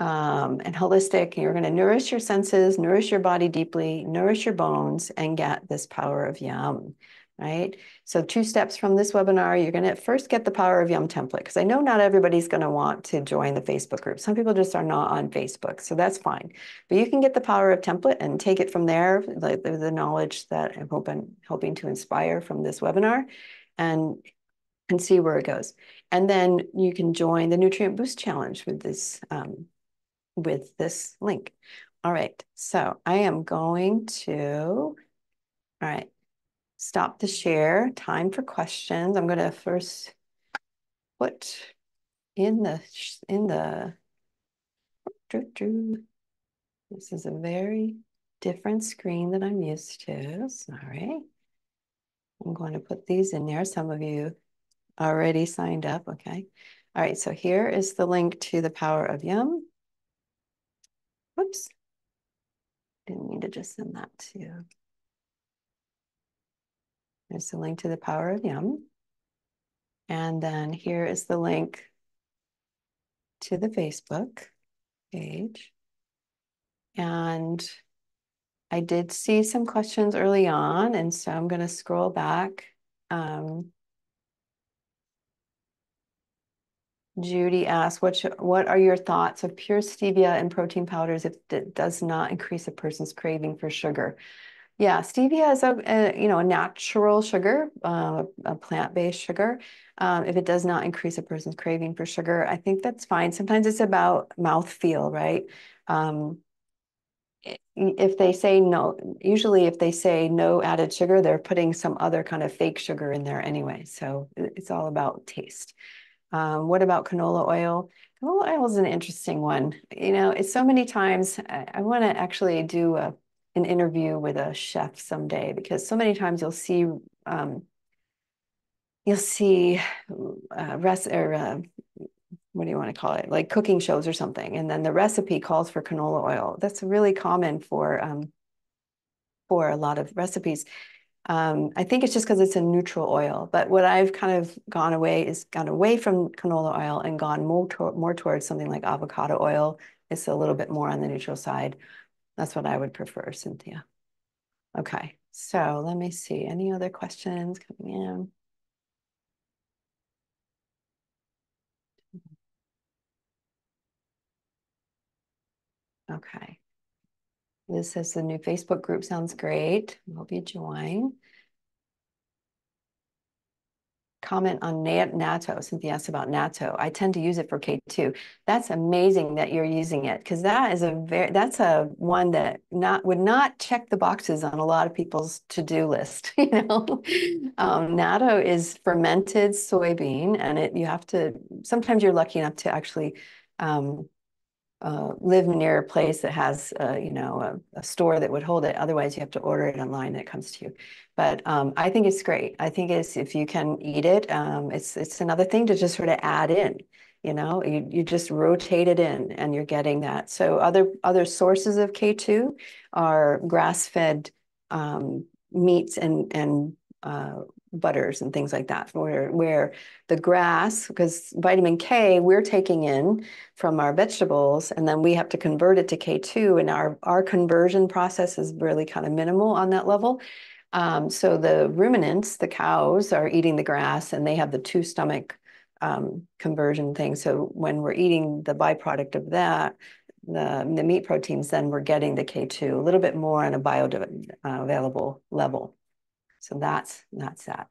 um, and holistic. You're going to nourish your senses, nourish your body deeply, nourish your bones, and get this power of yum right? So two steps from this webinar, you're going to first get the Power of Yum template, because I know not everybody's going to want to join the Facebook group. Some people just are not on Facebook, so that's fine. But you can get the Power of template and take it from there, like the, the knowledge that I'm hoping, hoping to inspire from this webinar, and and see where it goes. And then you can join the Nutrient Boost Challenge with this um, with this link. All right, so I am going to, all right, stop the share, time for questions. I'm going to first put in the, in the, this is a very different screen that I'm used to. Sorry. I'm going to put these in there. Some of you already signed up. Okay. All right. So here is the link to the power of yum. Whoops. Didn't mean to just send that to you. There's the link to the power of yum. And then here is the link to the Facebook page. And I did see some questions early on, and so I'm going to scroll back. Um, Judy asks, what, what are your thoughts of pure stevia and protein powders if it does not increase a person's craving for sugar? Yeah, stevia is a, a you know a natural sugar, uh, a plant-based sugar. Um, if it does not increase a person's craving for sugar, I think that's fine. Sometimes it's about mouth feel, right? Um, if they say no, usually if they say no added sugar, they're putting some other kind of fake sugar in there anyway. So it's all about taste. Um, what about canola oil? Canola oil is an interesting one. You know, it's so many times, I, I want to actually do a an interview with a chef someday because so many times you'll see um, you'll see uh, res or uh, what do you want to call it like cooking shows or something and then the recipe calls for canola oil that's really common for um, for a lot of recipes um, I think it's just because it's a neutral oil but what I've kind of gone away is gone away from canola oil and gone more, to more towards something like avocado oil it's a little bit more on the neutral side that's what I would prefer, Cynthia. Okay, so let me see. Any other questions coming in? Okay. This says the new Facebook group sounds great. Hope you join comment on natto. Cynthia asked about natto. I tend to use it for K2. That's amazing that you're using it because that is a very that's a one that not would not check the boxes on a lot of people's to-do list. You know, um, natto is fermented soybean, and it you have to. Sometimes you're lucky enough to actually um, uh, live near a place that has, uh, you know, a, a, store that would hold it. Otherwise, you have to order it online and it comes to you. But um, I think it's great. I think it's if you can eat it, um, it's it's another thing to just sort of add in. You know, you you just rotate it in, and you're getting that. So other other sources of K two are grass fed um, meats and and uh, butters and things like that, where, where the grass, because vitamin K we're taking in from our vegetables, and then we have to convert it to K2, and our, our conversion process is really kind of minimal on that level. Um, so the ruminants, the cows, are eating the grass, and they have the two stomach um, conversion thing. So when we're eating the byproduct of that, the, the meat proteins, then we're getting the K2 a little bit more on a bioavailable uh, level. So that's that's that.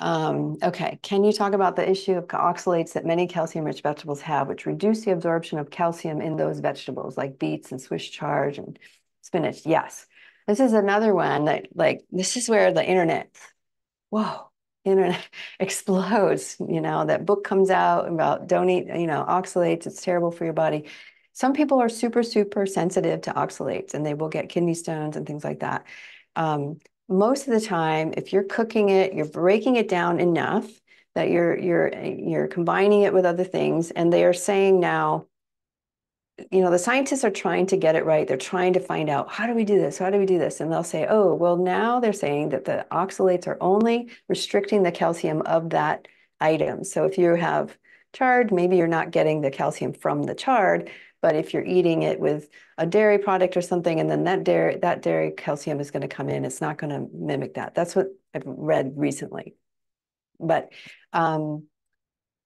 Um, okay, can you talk about the issue of oxalates that many calcium-rich vegetables have, which reduce the absorption of calcium in those vegetables, like beets and Swiss chard and spinach? Yes. This is another one that, like, this is where the internet, whoa, internet explodes. You know, that book comes out about don't eat, you know, oxalates, it's terrible for your body. Some people are super, super sensitive to oxalates and they will get kidney stones and things like that. Um, most of the time, if you're cooking it, you're breaking it down enough that you're you're you're combining it with other things, and they are saying now, you know, the scientists are trying to get it right. They're trying to find out how do we do this? How do we do this? And they'll say, oh, well, now they're saying that the oxalates are only restricting the calcium of that item. So if you have chard, maybe you're not getting the calcium from the chard, but if you're eating it with a dairy product or something, and then that dairy that dairy calcium is going to come in, it's not going to mimic that. That's what I've read recently. But um,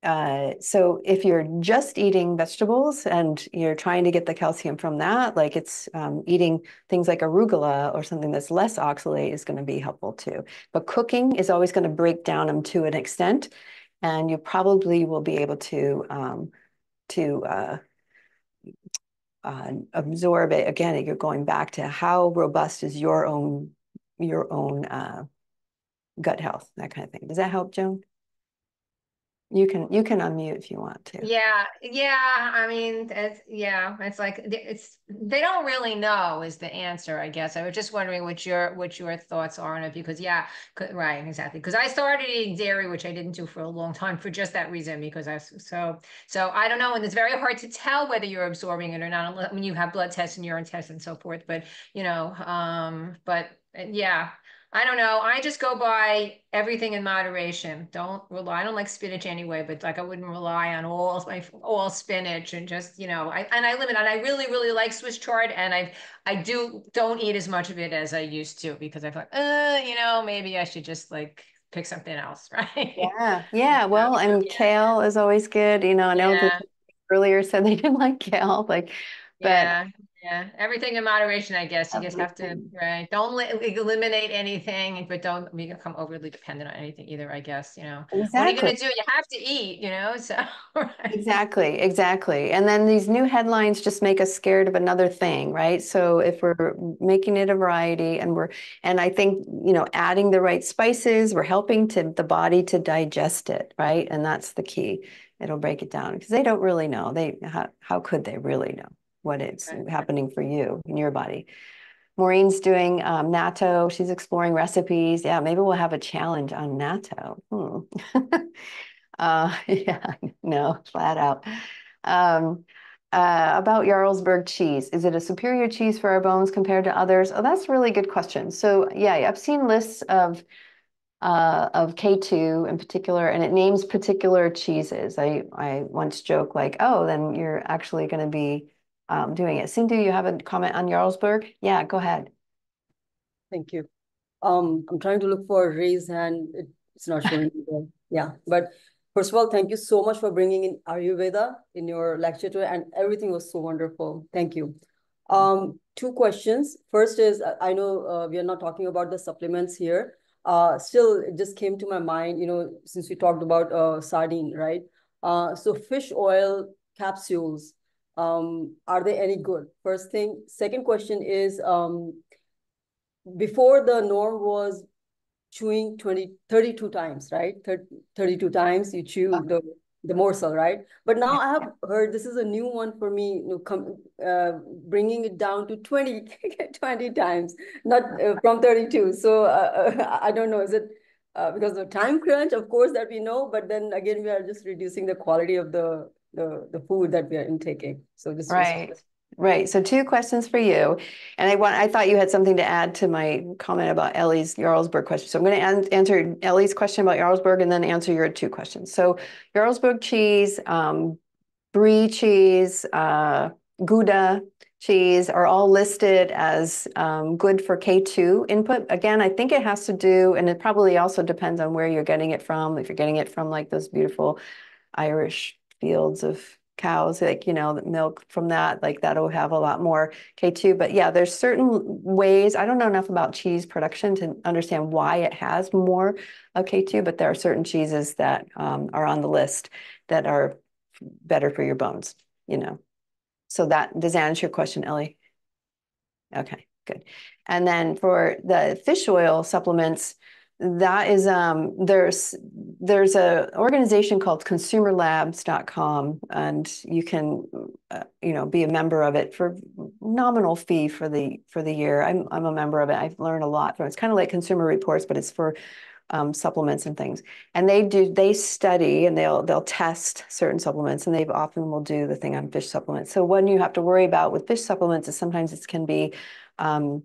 uh, so if you're just eating vegetables and you're trying to get the calcium from that, like it's um, eating things like arugula or something that's less oxalate is going to be helpful too. But cooking is always going to break down them to an extent, and you probably will be able to um, to uh, uh, absorb it. Again, you're going back to how robust is your own your own uh, gut health, that kind of thing. Does that help, Joan? You can you can unmute if you want to. Yeah, yeah. I mean, it's yeah. It's like it's they don't really know is the answer. I guess I was just wondering what your what your thoughts are on it because yeah, right, exactly. Because I started eating dairy, which I didn't do for a long time for just that reason because I so so I don't know, and it's very hard to tell whether you're absorbing it or not. Mean, you have blood tests and urine tests and so forth, but you know, um, but yeah. I don't know. I just go by everything in moderation. Don't rely. I don't like spinach anyway, but like I wouldn't rely on all my all spinach and just you know. I and I limit. And I really really like Swiss chard, and I I do don't eat as much of it as I used to because I thought, uh, you know, maybe I should just like pick something else, right? Yeah, yeah. Well, and yeah. kale is always good. You know, I know yeah. earlier said they didn't like kale, like, but yeah. Yeah, everything in moderation, I guess. You just have to, right? Don't eliminate anything, but don't become overly dependent on anything either, I guess, you know. Exactly. What are you going to do? You have to eat, you know, so. Right. Exactly, exactly. And then these new headlines just make us scared of another thing, right? So if we're making it a variety and we're, and I think, you know, adding the right spices, we're helping to the body to digest it, right? And that's the key. It'll break it down because they don't really know. They, how, how could they really know? What is right. happening for you in your body. Maureen's doing um, natto. She's exploring recipes. Yeah, maybe we'll have a challenge on natto. Hmm. uh, yeah, no, flat out. Um, uh, about Jarlsberg cheese. Is it a superior cheese for our bones compared to others? Oh, that's a really good question. So yeah, I've seen lists of uh, of K2 in particular, and it names particular cheeses. I, I once joke like, oh, then you're actually going to be um, doing it. Sindhu, you have a comment on Jarlsberg? Yeah, go ahead. Thank you. Um, I'm trying to look for raise hand. It's not showing. yeah, but first of all, thank you so much for bringing in Ayurveda in your lecture today, and everything was so wonderful. Thank you. Um, two questions. First is, I know uh, we are not talking about the supplements here. Uh, still, it just came to my mind, you know, since we talked about uh, sardine, right? Uh, so fish oil capsules, um, are they any good? First thing. Second question is, um, before the norm was chewing 20, 32 times, right? 30, 32 times you chew uh -huh. the, the morsel, right? But now I have heard this is a new one for me, you know, come, uh, bringing it down to 20, 20 times, not uh, from 32. So uh, uh I don't know, is it uh, because of time crunch? Of course, that we know, but then again, we are just reducing the quality of the the, the food that we are intaking. So this right. Was, Right. So two questions for you. And I want I thought you had something to add to my comment about Ellie's Jarlsberg question. So I'm going to an answer Ellie's question about Jarlsberg and then answer your two questions. So Jarlsberg cheese, um, brie cheese, uh, Gouda cheese are all listed as um, good for K2 input. Again, I think it has to do, and it probably also depends on where you're getting it from. If you're getting it from like those beautiful Irish fields of cows, like, you know, milk from that, like that'll have a lot more K2. But yeah, there's certain ways, I don't know enough about cheese production to understand why it has more of K2, but there are certain cheeses that um, are on the list that are better for your bones, you know. So that, does that answer your question, Ellie? Okay, good. And then for the fish oil supplements, that is um there's there's a organization called consumerlabs.com and you can uh, you know be a member of it for nominal fee for the for the year. I'm i'm a member of it. I've learned a lot from it. it's kind of like consumer reports but it's for um, supplements and things. And they do they study and they'll they'll test certain supplements and they often will do the thing on fish supplements. So one you have to worry about with fish supplements is sometimes it can be um,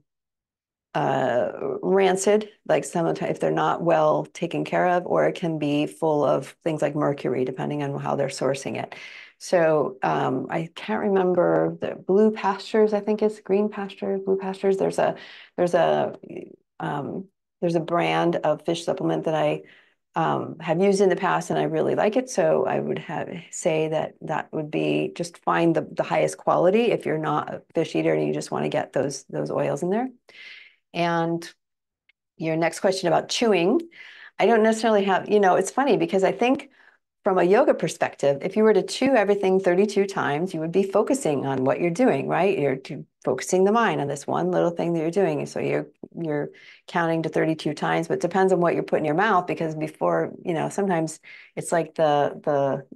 uh, rancid, like some of if they're not well taken care of, or it can be full of things like mercury, depending on how they're sourcing it. So um, I can't remember the blue pastures. I think it's green pastures, blue pastures. There's a there's a um, there's a brand of fish supplement that I um, have used in the past, and I really like it. So I would have say that that would be just find the the highest quality if you're not a fish eater and you just want to get those those oils in there. And your next question about chewing, I don't necessarily have, you know, it's funny because I think from a yoga perspective, if you were to chew everything 32 times, you would be focusing on what you're doing, right? You're focusing the mind on this one little thing that you're doing. So you're you're counting to 32 times, but depends on what you're putting in your mouth because before, you know, sometimes it's like the the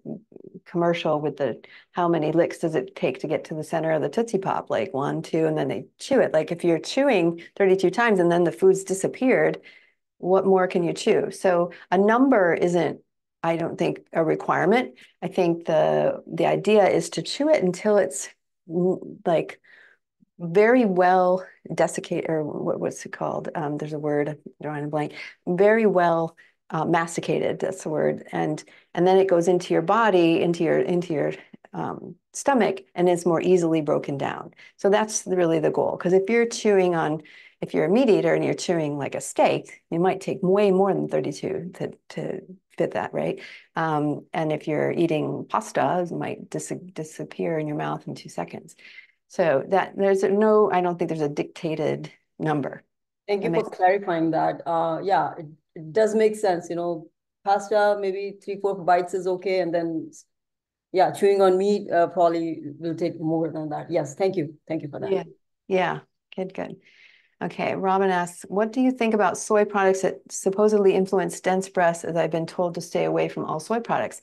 commercial with the how many licks does it take to get to the center of the Tootsie Pop? Like one, two, and then they chew it. Like if you're chewing 32 times and then the food's disappeared, what more can you chew? So a number isn't I don't think a requirement. I think the the idea is to chew it until it's like very well desiccated, or what, what's it called? Um, there's a word, drawing a blank. Very well uh, masticated. That's the word, and and then it goes into your body, into your into your um, stomach, and it's more easily broken down. So that's really the goal. Because if you're chewing on if you're a meat eater and you're chewing like a steak, it might take way more than 32 to, to fit that, right? Um, and if you're eating pasta, it might dis disappear in your mouth in two seconds. So that there's no, I don't think there's a dictated number. Thank you for clarifying that. Uh, yeah, it, it does make sense. You know, pasta, maybe three, four bites is okay. And then, yeah, chewing on meat uh, probably will take more than that. Yes, thank you. Thank you for that. Yeah, yeah, good, good. Okay, Robin asks, what do you think about soy products that supposedly influence dense breasts as I've been told to stay away from all soy products?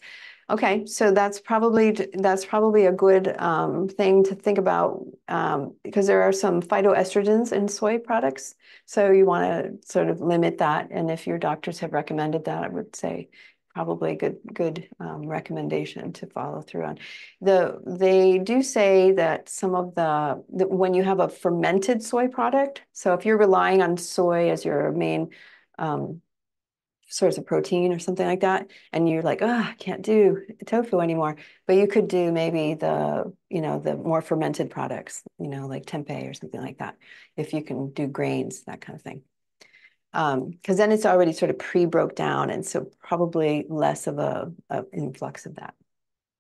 Okay, so that's probably that's probably a good um, thing to think about um, because there are some phytoestrogens in soy products. So you want to sort of limit that. And if your doctors have recommended that, I would say probably a good good um, recommendation to follow through on. The they do say that some of the, when you have a fermented soy product, so if you're relying on soy as your main um, source of protein or something like that, and you're like, oh, I can't do tofu anymore, but you could do maybe the you know the more fermented products, you know like tempeh or something like that, if you can do grains, that kind of thing because um, then it's already sort of pre-broke down and so probably less of a, a influx of that.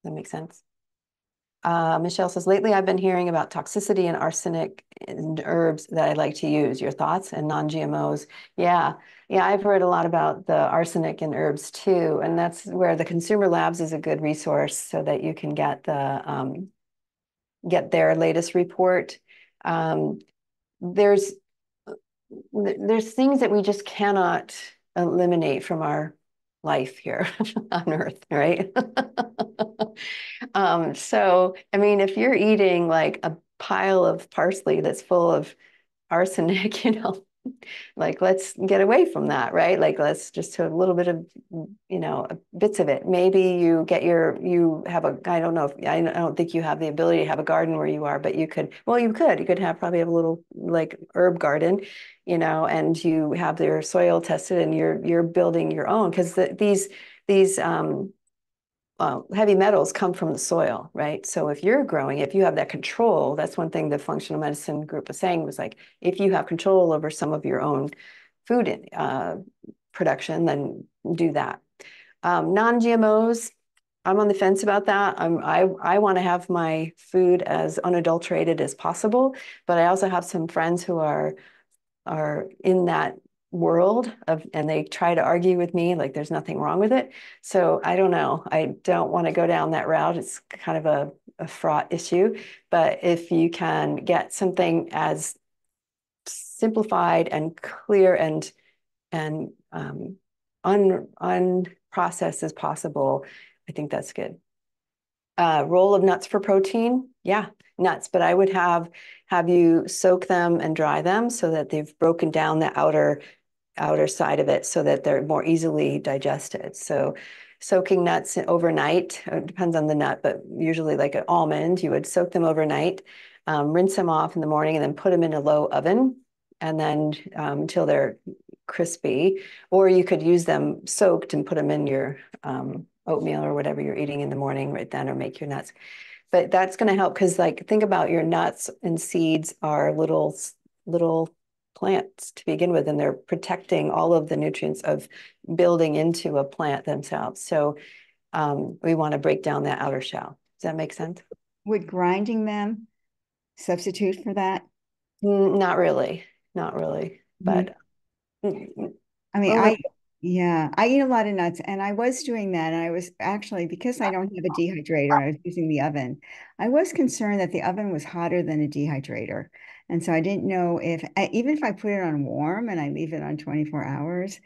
That makes sense? Uh, Michelle says, lately I've been hearing about toxicity and arsenic in herbs that I like to use. Your thoughts and non-GMOs? Yeah, yeah, I've heard a lot about the arsenic in herbs too, and that's where the Consumer Labs is a good resource so that you can get the um, get their latest report. Um, there's there's things that we just cannot eliminate from our life here on earth right um, so i mean if you're eating like a pile of parsley that's full of arsenic you know like let's get away from that right? Like let's just have a little bit of you know bits of it. Maybe you get your you have a i don't know if i don't think you have the ability to have a garden where you are but you could well you could you could have probably have a little like herb garden you know and you have your soil tested and you're you're building your own. Because the, these these um uh, heavy metals come from the soil, right? So if you're growing, if you have that control, that's one thing the functional medicine group was saying was like, if you have control over some of your own food uh, production, then do that. Um, non-GMOs, I'm on the fence about that. I'm, I, I want to have my food as unadulterated as possible, but I also have some friends who are are in that world of and they try to argue with me like there's nothing wrong with it. So i don't know. I don't want to go down that route. It's kind of a, a fraught issue. But if you can get something as simplified and clear and and um, un unprocessed as possible, I think that's good. Uh, roll of nuts for protein, yeah, nuts, but I would have have you soak them and dry them so that they've broken down the outer outer side of it so that they're more easily digested. So soaking nuts overnight, it depends on the nut, but usually like an almond, you would soak them overnight, um, rinse them off in the morning and then put them in a low oven and then um, until they're crispy, or you could use them soaked and put them in your um, oatmeal or whatever you're eating in the morning right then, or make your nuts. But that's going to help because, like, think about your nuts and seeds are little little plants to begin with, and they're protecting all of the nutrients of building into a plant themselves. So um, we want to break down that outer shell. Does that make sense? Would grinding them substitute for that? Not really, not really, but. Mm. Mm, mm, I mean, I yeah, I eat a lot of nuts and I was doing that. And I was actually, because I don't have a dehydrator, I was using the oven. I was concerned that the oven was hotter than a dehydrator. And so I didn't know if, even if I put it on warm and I leave it on 24 hours,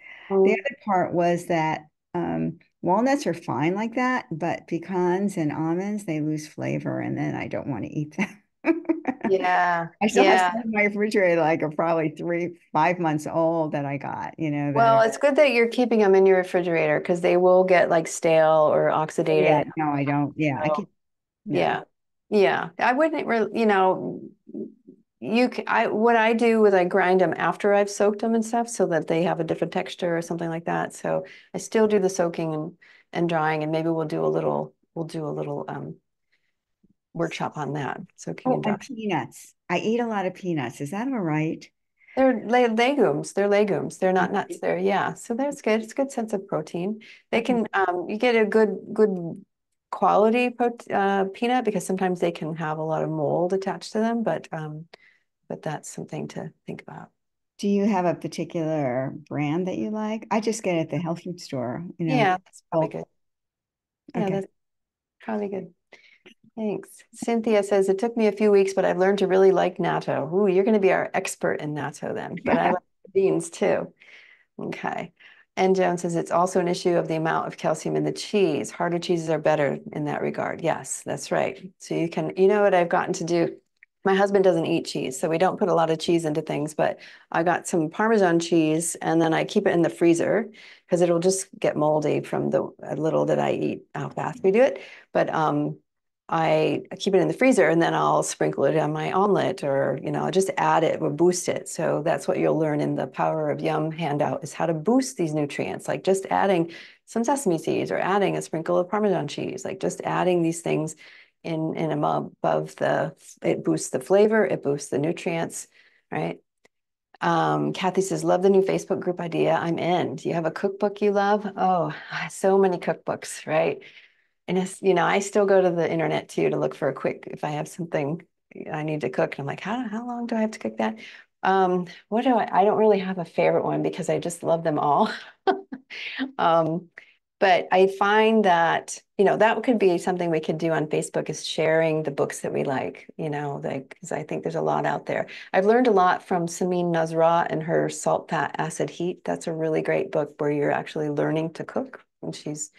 the Oh, other part was that um, walnuts are fine like that, but pecans and almonds, they lose flavor and then I don't want to eat them. Yeah, I still have yeah. in my refrigerator, like are probably three, five months old that I got, you know, Well, it's good that you're keeping them in your refrigerator because they will get like stale or yeah, oxidated. no, I don't. Yeah, I So, keep, no. yeah, yeah. I wouldn't really, you know, you can, I, what I do is I grind them after I've soaked them and stuff so that they have a different texture or something like that. So I still do the soaking and, and drying and maybe we'll do a little, we'll do a little, um, workshop on that, soaking Oh, you and peanuts. I eat a lot of peanuts. Is that all right? They're le legumes. They're legumes. They're not nuts. They're yeah. So that's good. It's a good sense of protein. They can um you get a good good quality uh, peanut because sometimes they can have a lot of mold attached to them, but um but that's something to think about. Do you have a particular brand that you like? I just get it at the health food store, you know. Yeah, that's probably bulk. good. Yeah, Okay. that's probably good. Thanks. Cynthia says it took me a few weeks, but I've learned to really like natto. Ooh, you're going to be our expert in natto then. But I like beans too. Okay. And Joan says it's also an issue of the amount of calcium in the cheese. Harder cheeses are better in that regard. Yes, that's right. So you can, you know what I've gotten to do? My husband doesn't eat cheese, so we don't put a lot of cheese into things, but I got some Parmesan cheese and then I keep it in the freezer because it'll just get moldy from the little that I eat, how fast we do it. But um, I keep it in the freezer and then I'll sprinkle it on my omelet or, you know, just add it or boost it. So that's what you'll learn in the Power of Yum handout is how to boost these nutrients, like just adding some sesame seeds or adding a sprinkle of Parmesan cheese, like just adding these things in, in above the, it boosts the flavor, it boosts the nutrients, right? Um, Kathy says, love the new Facebook group idea. I'm in. Do you have a cookbook you love? Oh, so many cookbooks, right? And it's, you know, I still go to the internet too to look for a quick, if I have something I need to cook. And I'm like, how, how long do I have to cook that? Um, what do I, I don't really have a favorite one because I just love them all. um, but I find that, you know, that could be something we could do on Facebook is sharing the books that we like, you know, like, because I think there's a lot out there. I've learned a lot from Samin Nosrat and her Salt, Fat, Acid, Heat. That's a really great book where you're actually learning to cook. And she's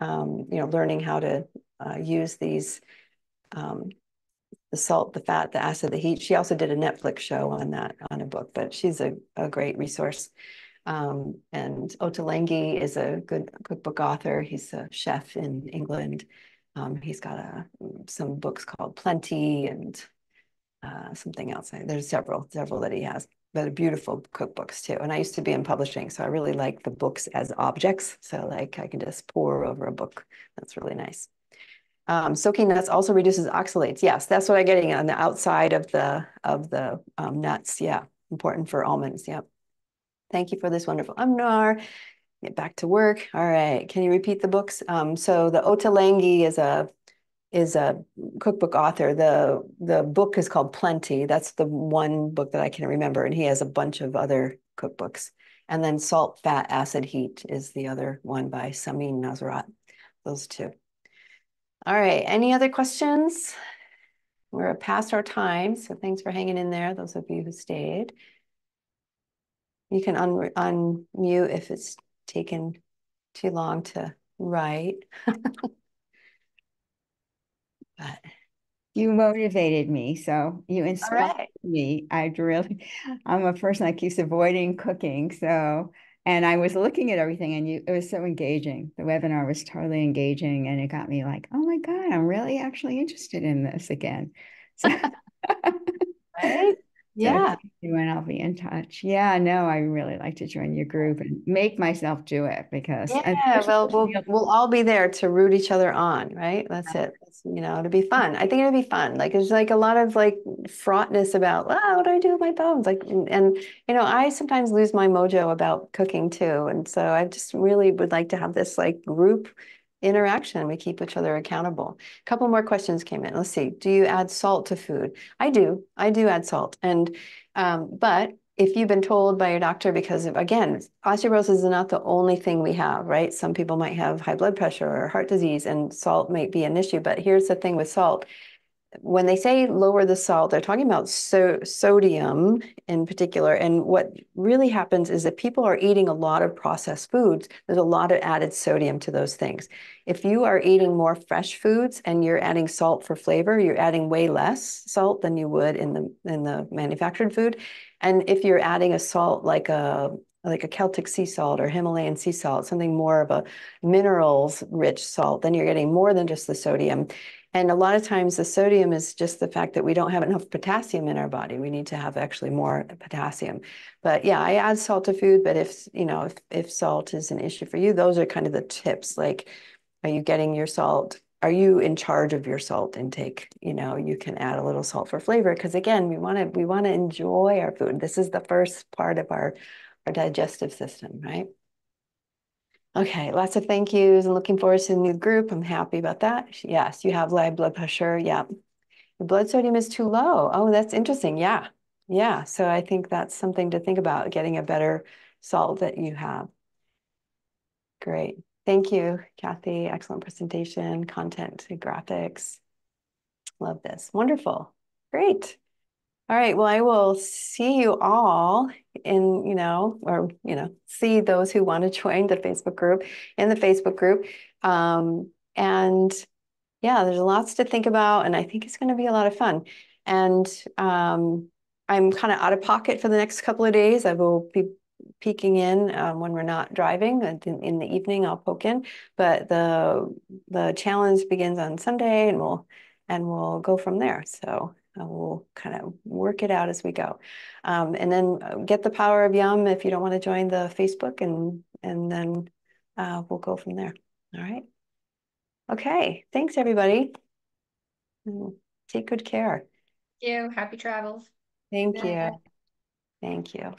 um, you know, learning how to uh, use these, um, the salt, the fat, the acid, the heat. She also did a Netflix show on that, on a book, but she's a, a great resource. Um, and Ottolenghi is a good cookbook author. He's a chef in England. Um, he's got a, some books called Plenty and uh, something else. There's several, several that he has but are beautiful cookbooks too. And I used to be in publishing, so I really like the books as objects. So like I can just pore over a book. That's really nice. Um, soaking nuts also reduces oxalates. Yes, that's what I'm getting on the outside of the of the um, nuts. Yeah, important for almonds. Yep. Thank you for this wonderful Umnar. Get back to work. All right. Can you repeat the books? Um, so the Ottolenghi is a is a cookbook author. The the book is called Plenty. That's the one book that I can remember, and he has a bunch of other cookbooks. And then Salt, Fat, Acid, Heat is the other one by Samin Nosrat. Those two. All right. Any other questions? We're past our time, so thanks for hanging in there, those of you who stayed. You can un unmute if it's taken too long to write. But You motivated me, so you inspired right. me. I'd really, I'm a person that keeps avoiding cooking, so and I was looking at everything and you it was so engaging. The webinar was totally engaging and it got me like, oh my God, I'm really actually interested in this again. So Right? Yeah. and I'll be in touch. Yeah, no, I really like to join your group and make myself do it because Yeah, well, we'll we'll all be there to root each other on, right? That's it. It's, you know, it'll be fun. I think it'll be fun. Like there's like a lot of like fraughtness about, oh, what do I do with my bones? Like, and, and you know, I sometimes lose my mojo about cooking too. And so I just really would like to have this like group interaction. We keep each other accountable. A couple more questions came in. Let's see. Do you add salt to food? I do. I do add salt. And um, but if you've been told by your doctor, because of, again, osteoporosis is not the only thing we have, right? Some people might have high blood pressure or heart disease, and salt might be an issue. But here's the thing with salt. When they say lower the salt, they're talking about so sodium in particular. And what really happens is that people are eating a lot of processed foods. There's a lot of added sodium to those things. If you are eating more fresh foods and you're adding salt for flavor, you're adding way less salt than you would in the in the manufactured food. And if you're adding a salt like a like a Celtic sea salt or Himalayan sea salt, something more of a minerals rich salt, then you're getting more than just the sodium. And a lot of times the sodium is just the fact that we don't have enough potassium in our body. We need to have actually more potassium. But yeah, I add salt to food, but if, you know, if, if salt is an issue for you, those are kind of the tips. Like, are you getting your salt? Are you in charge of your salt intake? You know, you can add a little salt for flavor because again, we want to we want to enjoy our food. This is the first part of our our digestive system, right? Okay, lots of thank yous and looking forward to the new group. I'm happy about that. Yes, you have high blood pressure. Yeah. Your blood sodium is too low. Oh, that's interesting. Yeah. Yeah. So I think that's something to think about, getting a better salt that you have. Great. Thank you, Kathy. Excellent presentation, content, graphics. Love this. Wonderful. Great. All right, well, I will see you all in, you know, or, you know, see those who want to join the Facebook group in the Facebook group. Um, and yeah, there's lots to think about, and I think it's going to be a lot of fun. And um, I'm kind of out of pocket for the next couple of days. I will be peeking in um, when we're not driving. In, in the evening, I'll poke in. But the the challenge begins on Sunday, and we'll and we'll go from there. So uh, we'll kind of work it out as we go. Um, and then uh, get the power of Yum if you don't want to join the Facebook and, and then uh, we'll go from there. All right. Okay. Thanks, everybody. Take good care. Thank you. Happy travels. Thank you. Thank you.